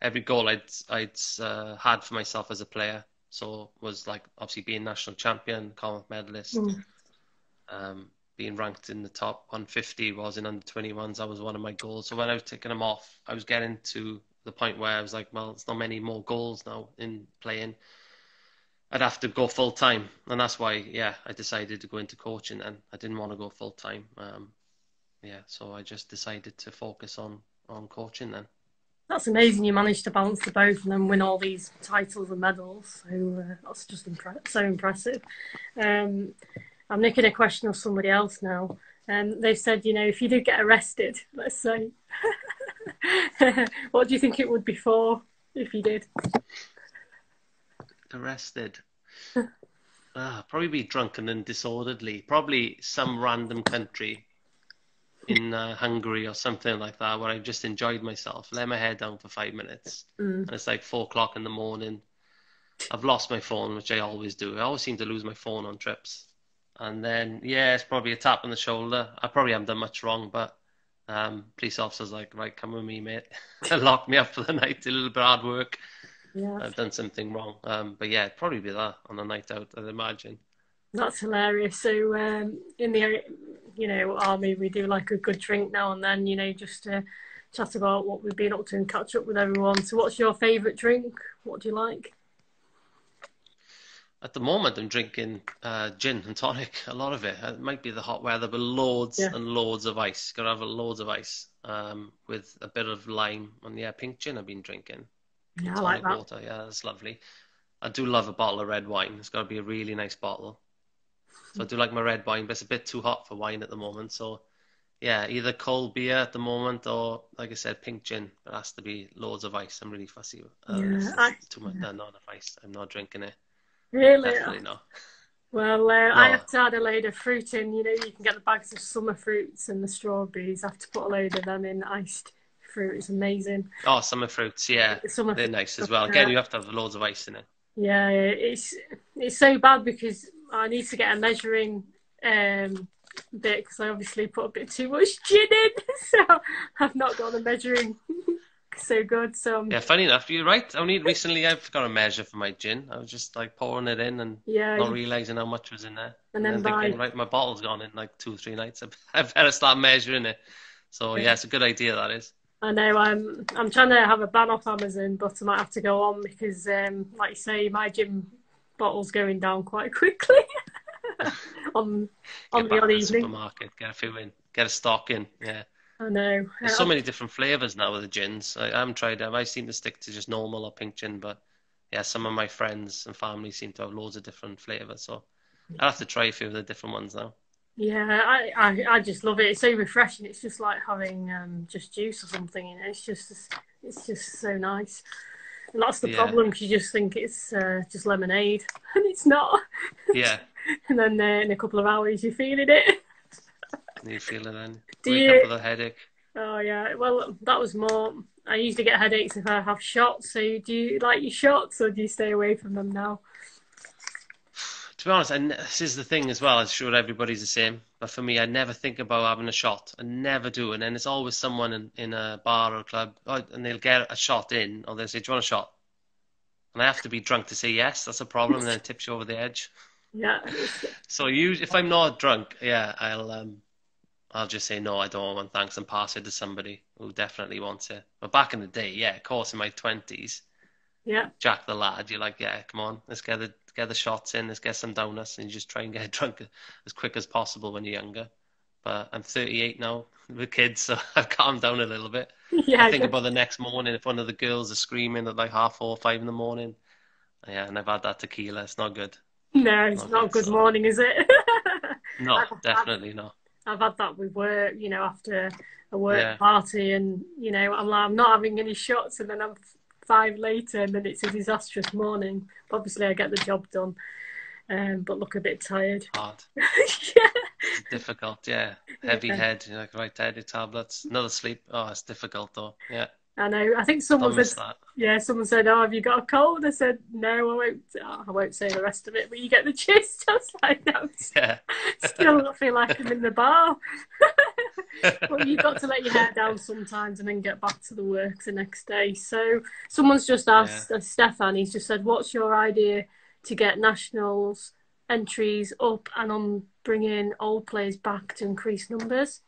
Every goal I'd I'd uh, had for myself as a player, so was like obviously being national champion, Commonwealth medalist, mm. um, being ranked in the top 150 was in under 21s. That was one of my goals. So when I was taking them off, I was getting to the point where I was like, well, it's not many more goals now in playing. I'd have to go full time, and that's why, yeah, I decided to go into coaching. And I didn't want to go full time. Um, yeah, so I just decided to focus on on coaching then. That's amazing. You managed to balance the both and then win all these titles and medals. So uh, that's just impre- so impressive. Um, I'm nicking a question of somebody else now. Um, they said, you know, if you did get arrested, let's say, what do you think it would be for if you did? arrested? uh, probably be drunken and disorderly. Probably some random country in uh, Hungary or something like that where I've just enjoyed myself, Let my head down for five minutes, mm. and it's like four o'clock in the morning. I've lost my phone, which I always do. I always seem to lose my phone on trips. And then, yeah, it's probably a tap on the shoulder. I probably haven't done much wrong, but um, police officer's like, right, come with me, mate. Lock me up for the night, a little bit hard work yeah. I've done something wrong. Um, but yeah, it'd probably be that on a night out, I'd imagine. That's hilarious. So um, in the you know army, we do like a good drink now and then. You know, just to chat about what we've been up to and catch up with everyone. So, what's your favourite drink? What do you like? At the moment, I'm drinking uh, gin and tonic. A lot of it. It might be the hot weather, but loads yeah. and loads of ice. Got to have loads of ice um, with a bit of lime and yeah, pink gin. I've been drinking. Yeah, I like that. Water. Yeah, that's lovely. I do love a bottle of red wine. It's got to be a really nice bottle. So I do like my red wine, but it's a bit too hot for wine at the moment. So yeah, either cold beer at the moment or, like I said, pink gin. It has to be loads of ice. I'm really fussy. Uh, yeah, I, too much. Yeah. not enough ice. I'm not drinking it. Really? Definitely not. Well, uh, no. I have to add a load of fruit in. You know, you can get the bags of summer fruits and the strawberries. I have to put a load of them in iced fruit. It's amazing. Oh, summer fruits, yeah. Summer They're nice as well. Again, you have to have loads of ice in it. Yeah, it's it's so bad because I need to get a measuring um, bit because I obviously put a bit too much gin in, so I've not got the measuring so good. So yeah, funny enough, you're right. Only recently I've got a measure for my gin. I was just like pouring it in and yeah, not realizing how much was in there. And, and then, then thinking, right, my bottle's gone in like two, or three nights. I better start measuring it. So yeah, it's a good idea that is. I know I'm I'm trying to have a ban off Amazon, but I might have to go on because, um, like you say, my gin bottle's going down quite quickly. on on the odd evening. Supermarket, get a few in, get a stock in. Yeah. I know. There's so many different flavors now with the gins. I, I haven't tried them. I seem to stick to just normal or pink gin, but yeah, some of my friends and family seem to have loads of different flavors. So I'll have to try a few of the different ones now. Yeah, I, I, I just love it. It's so refreshing. It's just like having um, just juice or something. You know, it's just it's just so nice. And that's the yeah. problem because you just think it's uh, just lemonade, and it's not. Yeah. and then uh, in a couple of hours you're feeling it. You feel it then. Do Wake you... up with a headache. Oh yeah. Well, that was more. I usually get headaches if I have shots. So do you like your shots, or do you stay away from them now? To be honest, and this is the thing as well. I'm sure everybody's the same, but for me, I never think about having a shot. I never do, and then it's always someone in, in a bar or a club, oh, and they'll get a shot in, or they'll say, "Do you want a shot?" And I have to be drunk to say yes. That's a problem, and then it tips you over the edge. Yeah. So you, if I'm not drunk, yeah, I'll um, I'll just say no, I don't want thanks, and pass it to somebody who definitely wants it. But back in the day, yeah, of course, in my twenties, yeah, Jack the lad, you're like, yeah, come on, let's get the get the shots in, let's get some donuts, and you just try and get drunk as quick as possible when you're younger. But I'm 38 now with kids, so I've calmed down a little bit. Yeah, I think about the next morning if one of the girls are screaming at like half four, or five in the morning. Yeah, and I've had that tequila. It's not good. No, it's not, not good, so. morning, is it? no, definitely not. I've had that with work, you know, after a work yeah. party, and you know, I'm like, I'm not having any shots, and then I'm five later, and then it's a disastrous morning. Obviously, I get the job done, um, but look a bit tired. Hard. yeah. It's difficult, yeah. Heavy yeah. head, you know, like right head tablets. Another sleep. Oh, it's difficult though. Yeah. I know. I think someone said, that. yeah, someone said, "Oh, have you got a cold?" I said, "No, I won't. Oh, I won't say the rest of it, but you get the gist." I was like, "No, yeah. still not feel like I'm in the bar." but you've got to let your hair down sometimes and then get back to the work the next day. So someone's just asked, yeah. uh, Stefan, he's just said, "What's your idea to get nationals entries up and on bringing old players back to increase numbers?"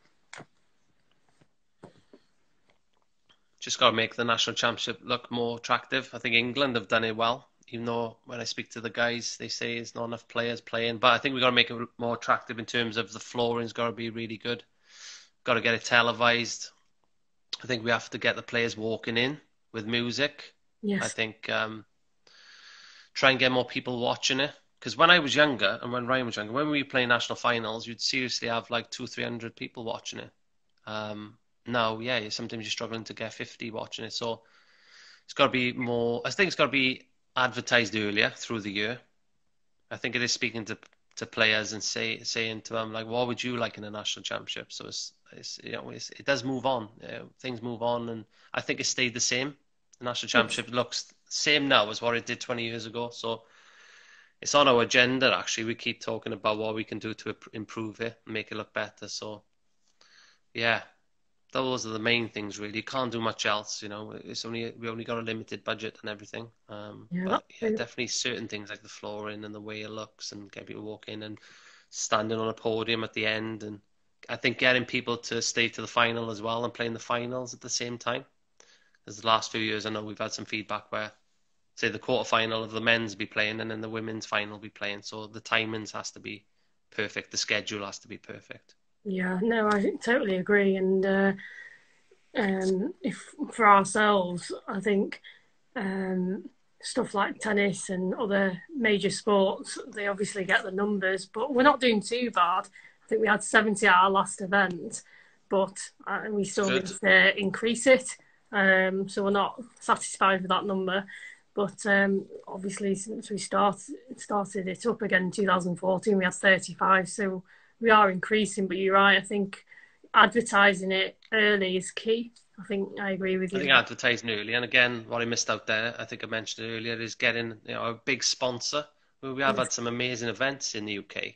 Just got to make the national championship look more attractive. I think England have done it well, even though when I speak to the guys, they say there's not enough players playing. But I think we've got to make it more attractive in terms of the flooring's got to be really good. Got to get it televised. I think we have to get the players walking in with music. Yes. I think um, try and get more people watching it. Because when I was younger and when Ryan was younger, when we were playing national finals, you'd seriously have like two, three hundred people watching it. Um, now, yeah, sometimes you're struggling to get 50 watching it. So it's got to be more, I think it's got to be advertised earlier through the year. I think it is speaking to to players and say saying to them like, what would you like in a national championship? So it's, it's you know it's, it does move on. things move on, and I think it stayed the same. The national hmm. championship yes. looks same now as what it did 20 years ago. So it's on our agenda. Actually, we keep talking about what we can do to improve it, make it look better. So yeah, those are the main things really. You can't do much else, you know. It's only we only got a limited budget and everything. Um, yeah, but yeah, definitely certain things like the flooring and the way it looks and get people walking and standing on a podium at the end and I think getting people to stay to the final as well and playing the finals at the same time. As the last few years, I know we've had some feedback where say the quarter final of the men's be playing, and then the women's final be playing. So the timings has to be perfect. The schedule has to be perfect. Yeah, no, I totally agree. And uh, um, if for ourselves, I think um, stuff like tennis and other major sports, they obviously get the numbers, but we're not doing too bad. I think we had 70 at our last event, but uh, we still Good. need to increase it. Um, so we're not satisfied with that number. But um, obviously, since we start, started it up again in 2014, we had 35. So we are increasing. But you're right. I think advertising it early is key. I think I agree with you. I think advertising early, and again, what I missed out there, I think I mentioned earlier, is getting you know a big sponsor. We have had some amazing events in the UK,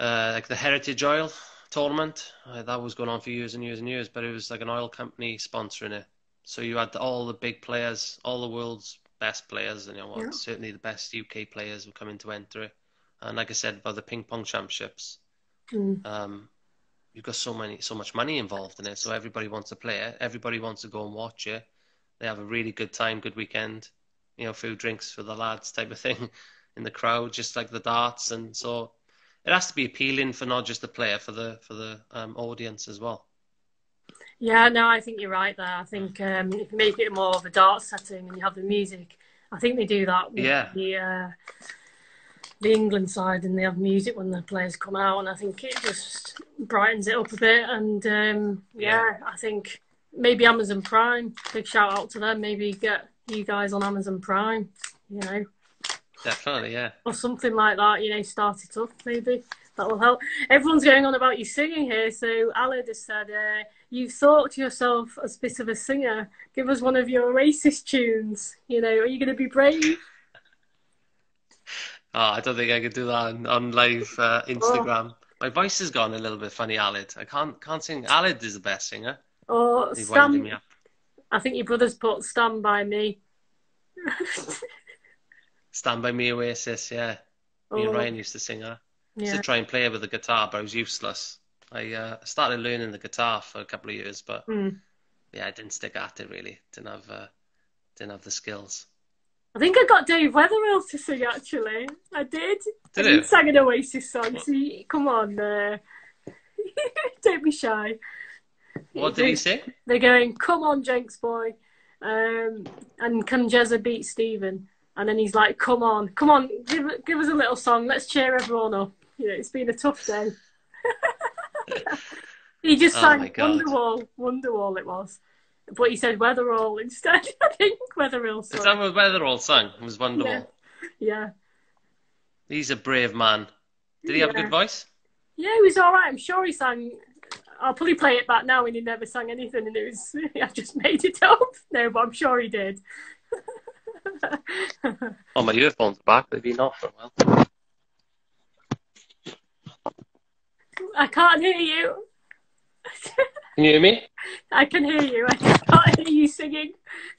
uh, like the Heritage Oil tournament. Uh, that was going on for years and years and years, but it was like an oil company sponsoring it. So you had all the big players, all the world's best players, and you know, yeah. certainly the best UK players were coming to enter it. And like I said about the ping pong championships, mm. um, you've got so many, so much money involved in it. So everybody wants to play it. Everybody wants to go and watch it. They have a really good time, good weekend. You know, food, drinks for the lads, type of thing, in the crowd, just like the darts. And so it has to be appealing for not just the player, for the for the um, audience as well. Yeah, no, I think you're right there. I think um, if you make it more of a dart setting and you have the music, I think they do that with yeah. the uh, the England side and they have music when the players come out, and I think it just brightens it up a bit. And um, yeah, yeah, I think maybe Amazon Prime. Big shout out to them. Maybe get you guys on Amazon Prime. You know. Definitely, yeah. Or something like that. You know, start it up maybe. That will help. Everyone's going on about you singing here. So Ali just said, uh, "You thought to yourself as a bit of a singer. Give us one of your racist tunes. You know, are you going to be brave?" Oh, I don't think I could do that on, on live uh, Instagram. Oh. My voice has gone a little bit funny, Alid. I can't can't sing. Alid is the best singer. Oh, stand, I think your brother's put "Stand by Me." "Stand by Me" Oasis, yeah. Me and oh. Ryan used to sing her. Yeah. Used to try and play it with the guitar, but I was useless. I uh, started learning the guitar for a couple of years, but mm. yeah, I didn't stick at it really. Didn't have uh, didn't have the skills. I think I got Dave Wetherill to sing actually. I did. Did he sang an Oasis song. So come on, uh, don't be shy. What did he say? They're going, "Come on, Jenks boy," um, and can Jezza beat Stephen? And then he's like, "Come on, come on, give give us a little song. Let's cheer everyone up." You know, it's been a tough day. he just sang oh sang Wonderwall. Wonderwall, it was. But he said Weatherall instead. I think Wetherill sang. Is that what Wetherill sang? It was wonderful. Yeah. yeah. He's a brave man. Did he have a good voice? Yeah, he was all right. I'm sure he sang. I'll probably play it back now, and he never sang anything, and it was I just made it up. No, but I'm sure he did. oh, my earphones are back. They've been off for a while. I can't hear you. Can you hear me? I can hear you. I can't hear you singing.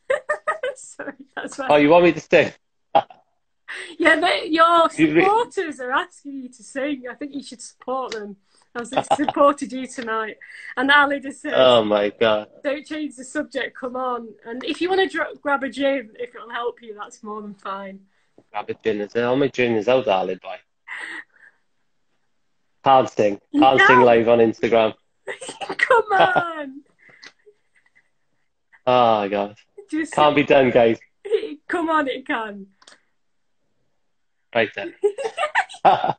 Sorry, that's why. Oh, you want me to sing? yeah, they, your supporters are asking you to sing. I think you should support them. As they supported you tonight. And Ali just said, "Oh my god! Don't change the subject. Come on. And if you want to grab a gin, if it'll help you, that's more than fine." Grab a gin. It? All my gin is out, Ali. Boy. Can't sing. Can't sing live on Instagram. Come on. oh god. Just Can't be done, guys. Come on, it can. Right then. so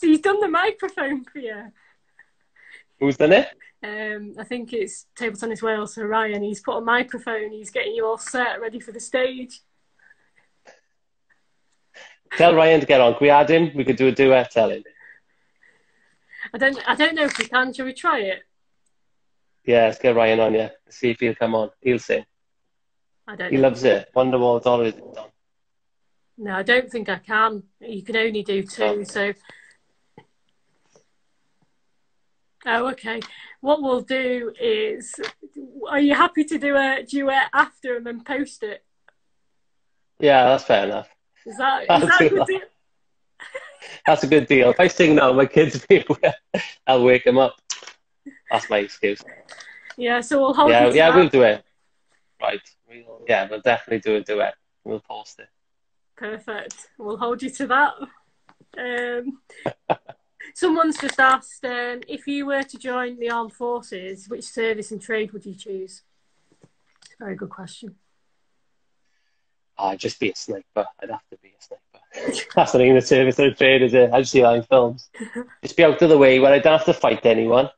he's done the microphone for you. Who's done it? Um, I think it's Table Tennis Wales, so Ryan. He's put a microphone, he's getting you all set, ready for the stage. Tell Ryan to get on. Can we add him? We could do a duet, tell him. I don't I don't know if we can. Shall we try it? Yeah, let's get Ryan on, yeah. See if he'll come on. He'll sing. I don't He know. loves it. Wonderwall's always done. No, I don't think I can. You can only do two, oh. so Oh, okay. What we'll do is, are you happy to do a duet after and then post it? Yeah, that's fair enough. Is that, is that a good deal? That's a good deal. If I sing now, my kids will I'll wake them up. That's my excuse. Yeah, so we'll hold. Yeah, yeah, we'll do it. Right. We'll, yeah, we'll definitely do a duet. We'll post it. Perfect. We'll hold you to that. Um, someone's just asked um, if you were to join the armed forces, which service and trade would you choose? Very good question. I'd just be a sniper. I'd have to be a sniper. That's not even a service or a trade, is it? I just see that in films. just be out of the way where I don't have to fight anyone.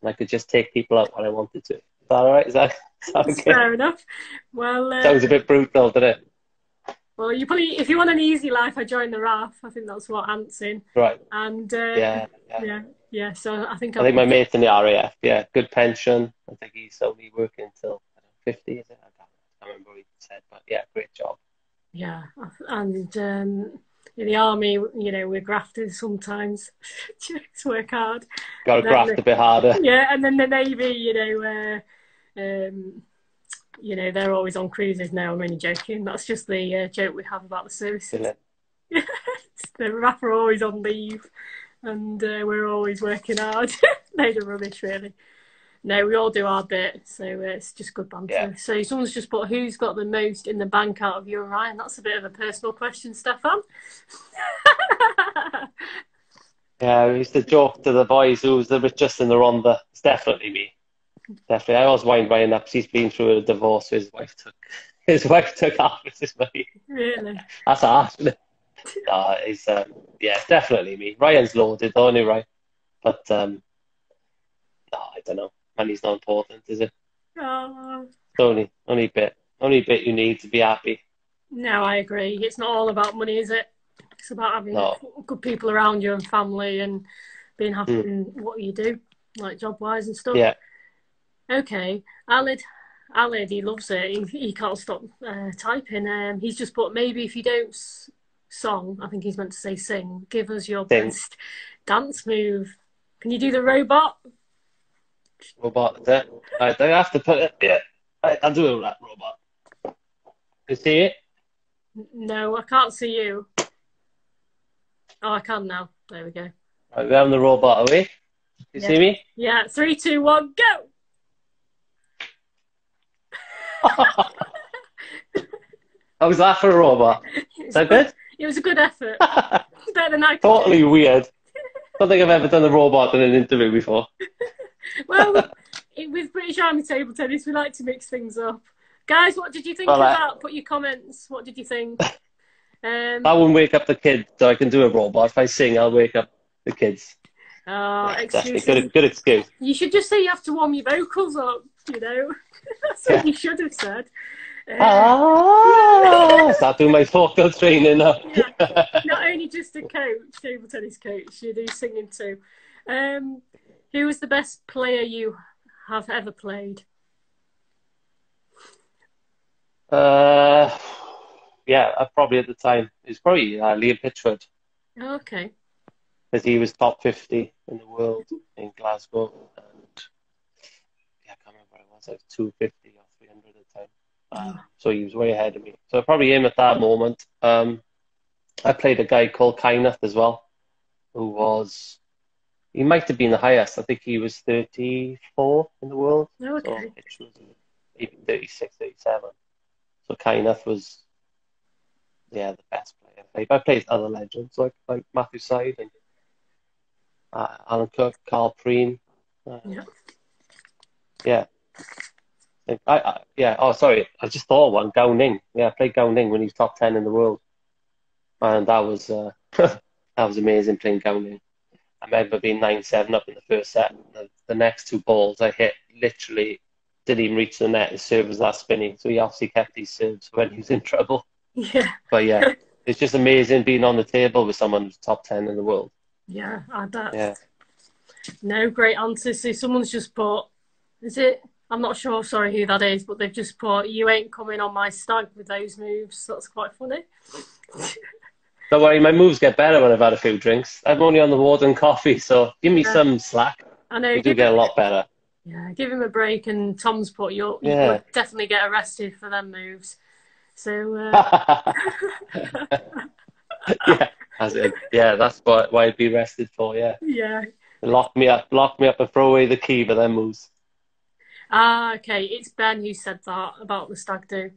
And I could just take people out when I wanted to. Is that all right? Is that, is that okay? Fair enough. Well, uh, Sounds a bit brutal, doesn't it? Well, you probably, if you want an easy life, I join the RAF. I think that's what Ant's in. Right. And uh, Yeah, yeah. yeah, yeah. So I think I think my mate's in the RAF. Yeah, good pension. I think he's only working until I 50, is it? I I can't remember what he said, but yeah, great job. Yeah, and um, in the army, you know, we're grafters sometimes. Just work hard. Got to graft the- a bit harder. Yeah, and then the navy, you know, uh, um, you know, they're always on cruises now. I'm only joking. That's just the uh, joke we have about the services. Isn't it? the RAF are always on leave, and uh, we're always working hard. Load of rubbish, really. No, we all do our bit, so uh, it's just good banter. Yeah. So someone's just put, "Who's got the most in the bank out of you and Ryan?" That's a bit of a personal question, Stefan. Yeah, used to joke to the boys who's the richest in the Rhondda. It's definitely me. Definitely. I always wind Ryan up 'cause he's been through a divorce. His wife took his wife took half of his money. really? That's harsh. it? No, it's um, yeah, definitely me. Ryan's loaded, don't he, right? But um, no, I don't know. Money's not important, is it? Oh. It's only only bit only bit you need to be happy. No, I agree. It's not all about money, is it? It's about having No. good people around you and family and being happy Mm. in what you do, like job wise and stuff. Yeah. Okay. Alid, Alid, he loves it. He, he can't stop uh, typing. Um, he's just put maybe if you don't s- song, I think he's meant to say sing, give us your Sing. best dance move. Can you do the robot? Robot, is it? I have to put it. Yeah, right, I'll do it with that robot. You see it? No, I can't see you. Oh, I can now. There we go. Right, we're having the robot away. You Yeah. see me? Yeah, three, two, one, go! Oh, How was that for a robot? Is that good? It was a good effort. Better than I do. totally weird. I don't think I've ever done a robot in an interview before. Well, it, with British Army table tennis, we like to mix things up. Guys, what did you think Well, of I- that? Put your comments. What did you think? Um, I won't wake up the kids, so I can do a robot. If I sing, I'll wake up the kids. oh, Yeah, excuses. Good, good excuse. You should just say you have to warm your vocals up, you know? That's what Yeah. you should have said. Uh, Ah, start doing my vocal training now. not only just a coach, table tennis coach, you do singing too. Um, who was the best player you have ever played? uh, yeah, uh, probably at the time. It was probably uh, Liam Pitchford, Okay. because he was top 50 in the world in Glasgow. And yeah, I can't remember what it was. It was 250 or 300 at the time. Um, so he was way ahead of me. So probably him at that moment. Um, I played a guy called Kyneth as well, who was, he might have been the highest. I think he was 34 in the world. So Okay. Even 36, 37. So Kainath was, yeah, the best player. I played. I played other legends like like Matthew Syed and uh, Alan Cooke, Carl Prean. Uh, Yeah. yeah. I, I, yeah. Oh, sorry. I just thought of one. Gao Ning. Yeah, I played Gao Ning when he was top ten in the world, and that was uh, that was amazing playing Gao Ning. I remember being nine seven up in the first set. The, the next two balls I hit literally didn't even reach the net. His serve was that spinning. so he obviously kept his serves when he was in trouble. Yeah. But yeah, it's just amazing being on the table with someone who's top ten in the world. Yeah, I bet. Yeah. No great answers. So someone's just put, is it? I'm not sure. Sorry who that is, but they've just put, "You ain't coming on my stag with those moves." That's quite funny. Don't worry, my moves get better when I've had a few drinks. I'm only on the water and coffee, so give me Yeah. some slack. I know. You do get a lot better. yeah, give him a break. And Tom's put, "You'll, you Yeah. would definitely get arrested for them moves." So uh, yeah, as in, yeah, that's what why I'd be arrested for. Yeah, yeah. lock me up, lock me up, and throw away the key for them moves. Ah, okay. It's Ben who said that about the stag do.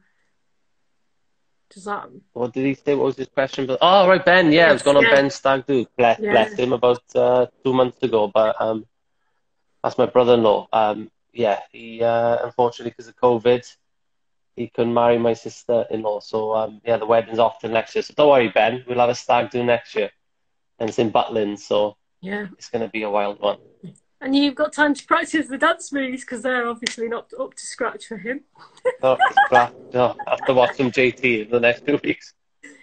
Does that? What did he say? What was his question? But oh, right, Ben. Yeah, yes, I was going on Ben stag do. Bless, yeah. bless him about uh, two months ago. But um, that's my brother-in-law. Um, yeah, he uh, unfortunately because of COVID, he couldn't marry my sister-in-law. So um, yeah, the wedding's off till next year. So don't worry, Ben. We'll have a stag do next year, and it's in Butlin. So yeah, it's going to be a wild one. And you've got time to practice the dance moves because they're obviously not up to scratch for him. not scratch. No, I have to watch some JT in the next two weeks.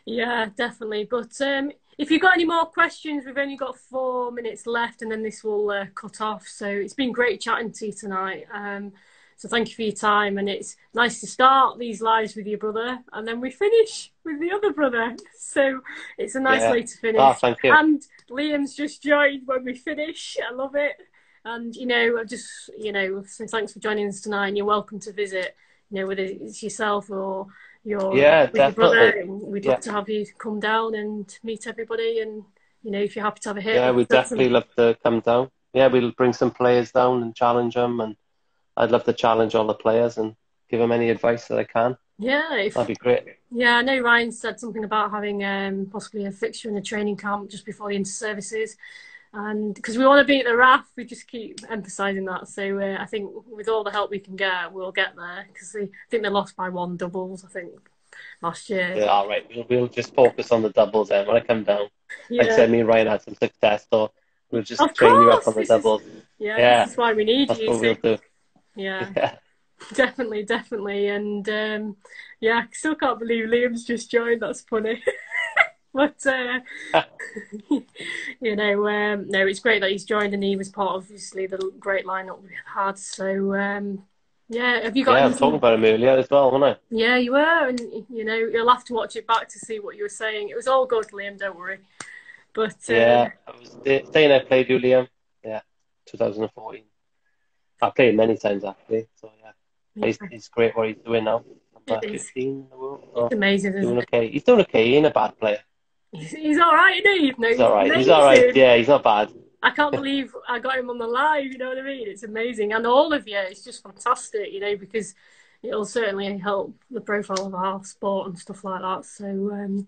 Yeah, definitely. But um, if you've got any more questions, we've only got four minutes left and then this will uh, cut off. So it's been great chatting to you tonight. Um, so thank you for your time. And it's nice to start these lives with your brother and then we finish with the other brother. So it's a nice yeah. way to finish. Oh, thank you. And Liam's just joined when we finish. I love it. And you know, I just you know, so thanks for joining us tonight. And you're welcome to visit. You know, whether it's yourself or your yeah, definitely. your brother. We'd love to have you come down and meet everybody. And you know, if you're happy to have a hit, yeah, we'd definitely love to come down. Yeah, we'll bring some players down and challenge them, and I'd love to challenge all the players and give them any advice that I can. Yeah, if, that'd be great. Yeah, I know Ryan said something about having um, possibly a fixture in a training camp just before the inter services and because we want to beat the RAF, we just keep emphasising that. So uh, I think with all the help we can get, we'll get there. Because I think they lost by one doubles, I think, last year. Yeah, all right. We'll, we'll just focus on the doubles then when I come down. Yeah. Like I said, me and Ryan had some success, so we'll just of train course. you up on the doubles. Is, yeah, yeah, that's why we need that's you. What we'll do. Yeah. yeah. Definitely, definitely, and um, yeah, I still can't believe Liam's just joined. That's funny. but uh, you know, um, no, it's great that he's joined and he was part of obviously the great lineup we had. So um, yeah, have you got? Yeah, anything? I was talking about him earlier as well, wasn't I? Yeah, you were, and you know, you'll have to watch it back to see what you were saying. It was all good, Liam. Don't worry. But uh, yeah, I was saying I played you, Liam. Yeah, 2014. I played many times actually. So yeah, yeah. He's, he's great what he's doing now. 15 in the world. So it's amazing. Doing okay. He's doing okay. He's a bad player. He's, all right, isn't he? He's all right. He's all right. Yeah, he's not bad. I can't believe I got him on the live. You know what I mean? It's amazing, and all of you, it's just fantastic. You know, because it'll certainly help the profile of our sport and stuff like that. So, um,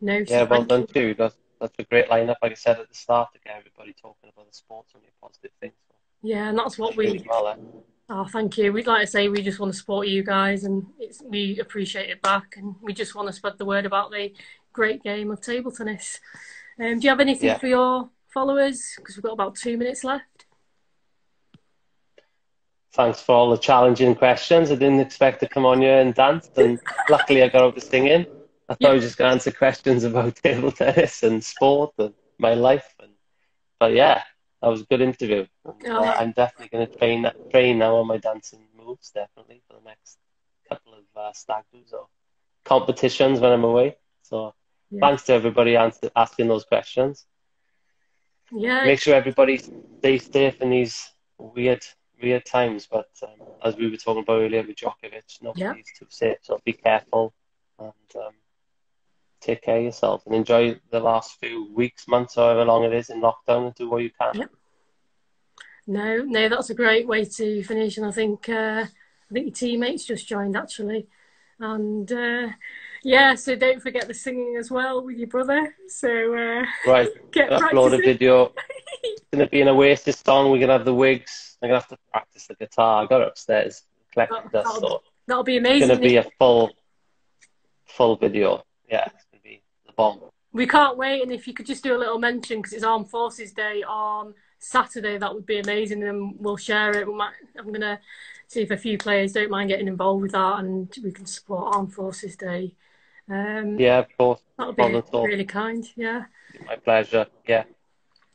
no. Yeah, well done too. That's that's a great lineup. Like I said at the start, to get everybody talking about the sports and the positive things. So. Yeah, and that's what we. Well, eh? Oh, thank you. We'd like to say we just want to support you guys, and we appreciate it back, and we just want to spread the word about the great game of table tennis. Um, do you have anything yeah. for your followers? Because we've got about two minutes left. Thanks for all the challenging questions. I didn't expect to come on here and dance, and luckily I got over singing. I thought yeah. I was just going to answer questions about table tennis and sport and my life. And, but yeah, that was a good interview. And, oh. uh, I'm definitely going to train train now on my dancing moves, definitely, for the next couple of uh, stag or competitions when I'm away. So yeah. thanks to everybody answer, asking those questions. Yeah. Make sure everybody stays safe in these weird, weird times. But um, as we were talking about earlier with Djokovic, nobody's yeah. too safe. So be careful and um, take care of yourself and enjoy the last few weeks, months, however long it is in lockdown, and do what you can. Yeah. No, no, that's a great way to finish. And I think uh, I think your teammates just joined actually, and. Uh, yeah, so don't forget the singing as well with your brother. So uh, right, get upload a video. it's gonna be an Oasis song. We're gonna have the wigs. I'm gonna have to practice the guitar. I got it upstairs. Collected that that'll, that'll be amazing. It's gonna be a full, full video. Yeah, it's gonna be the bomb. We can't wait, and if you could just do a little mention because it's Armed Forces Day on Saturday, that would be amazing, and we'll share it. We might, I'm gonna see if a few players don't mind getting involved with that, and we can support Armed Forces Day um, yeah, of course. That would be really kind. Yeah. My pleasure. Yeah.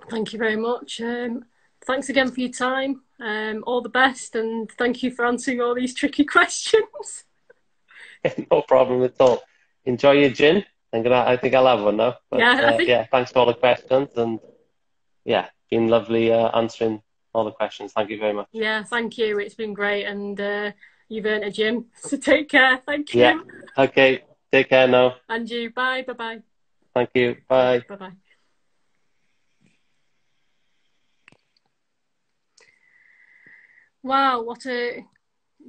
Thank you very much. Um, thanks again for your time. Um, all the best, and thank you for answering all these tricky questions. no problem at all. Enjoy your gin. I'm gonna. I think I'll have one now. But, yeah. Uh, think... Yeah. Thanks for all the questions, and yeah, been lovely uh, answering all the questions. Thank you very much. Yeah. Thank you. It's been great, and uh, you've earned a gin. So take care. Thank you. Yeah. Okay. Take care now. And you. Bye. Bye bye. Thank you. Bye. Bye bye. Wow, what a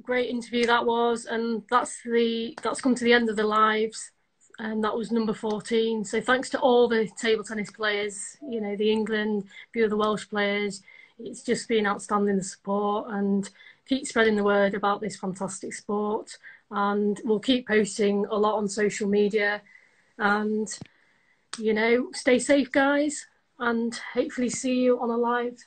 great interview that was, and that's the that's come to the end of the lives. and that was number 14. So thanks to all the table tennis players, you know, the England, a few of the Welsh players. It's just been outstanding the support and keep spreading the word about this fantastic sport. And we'll keep posting a lot on social media. And, you know, stay safe, guys, and hopefully see you on a live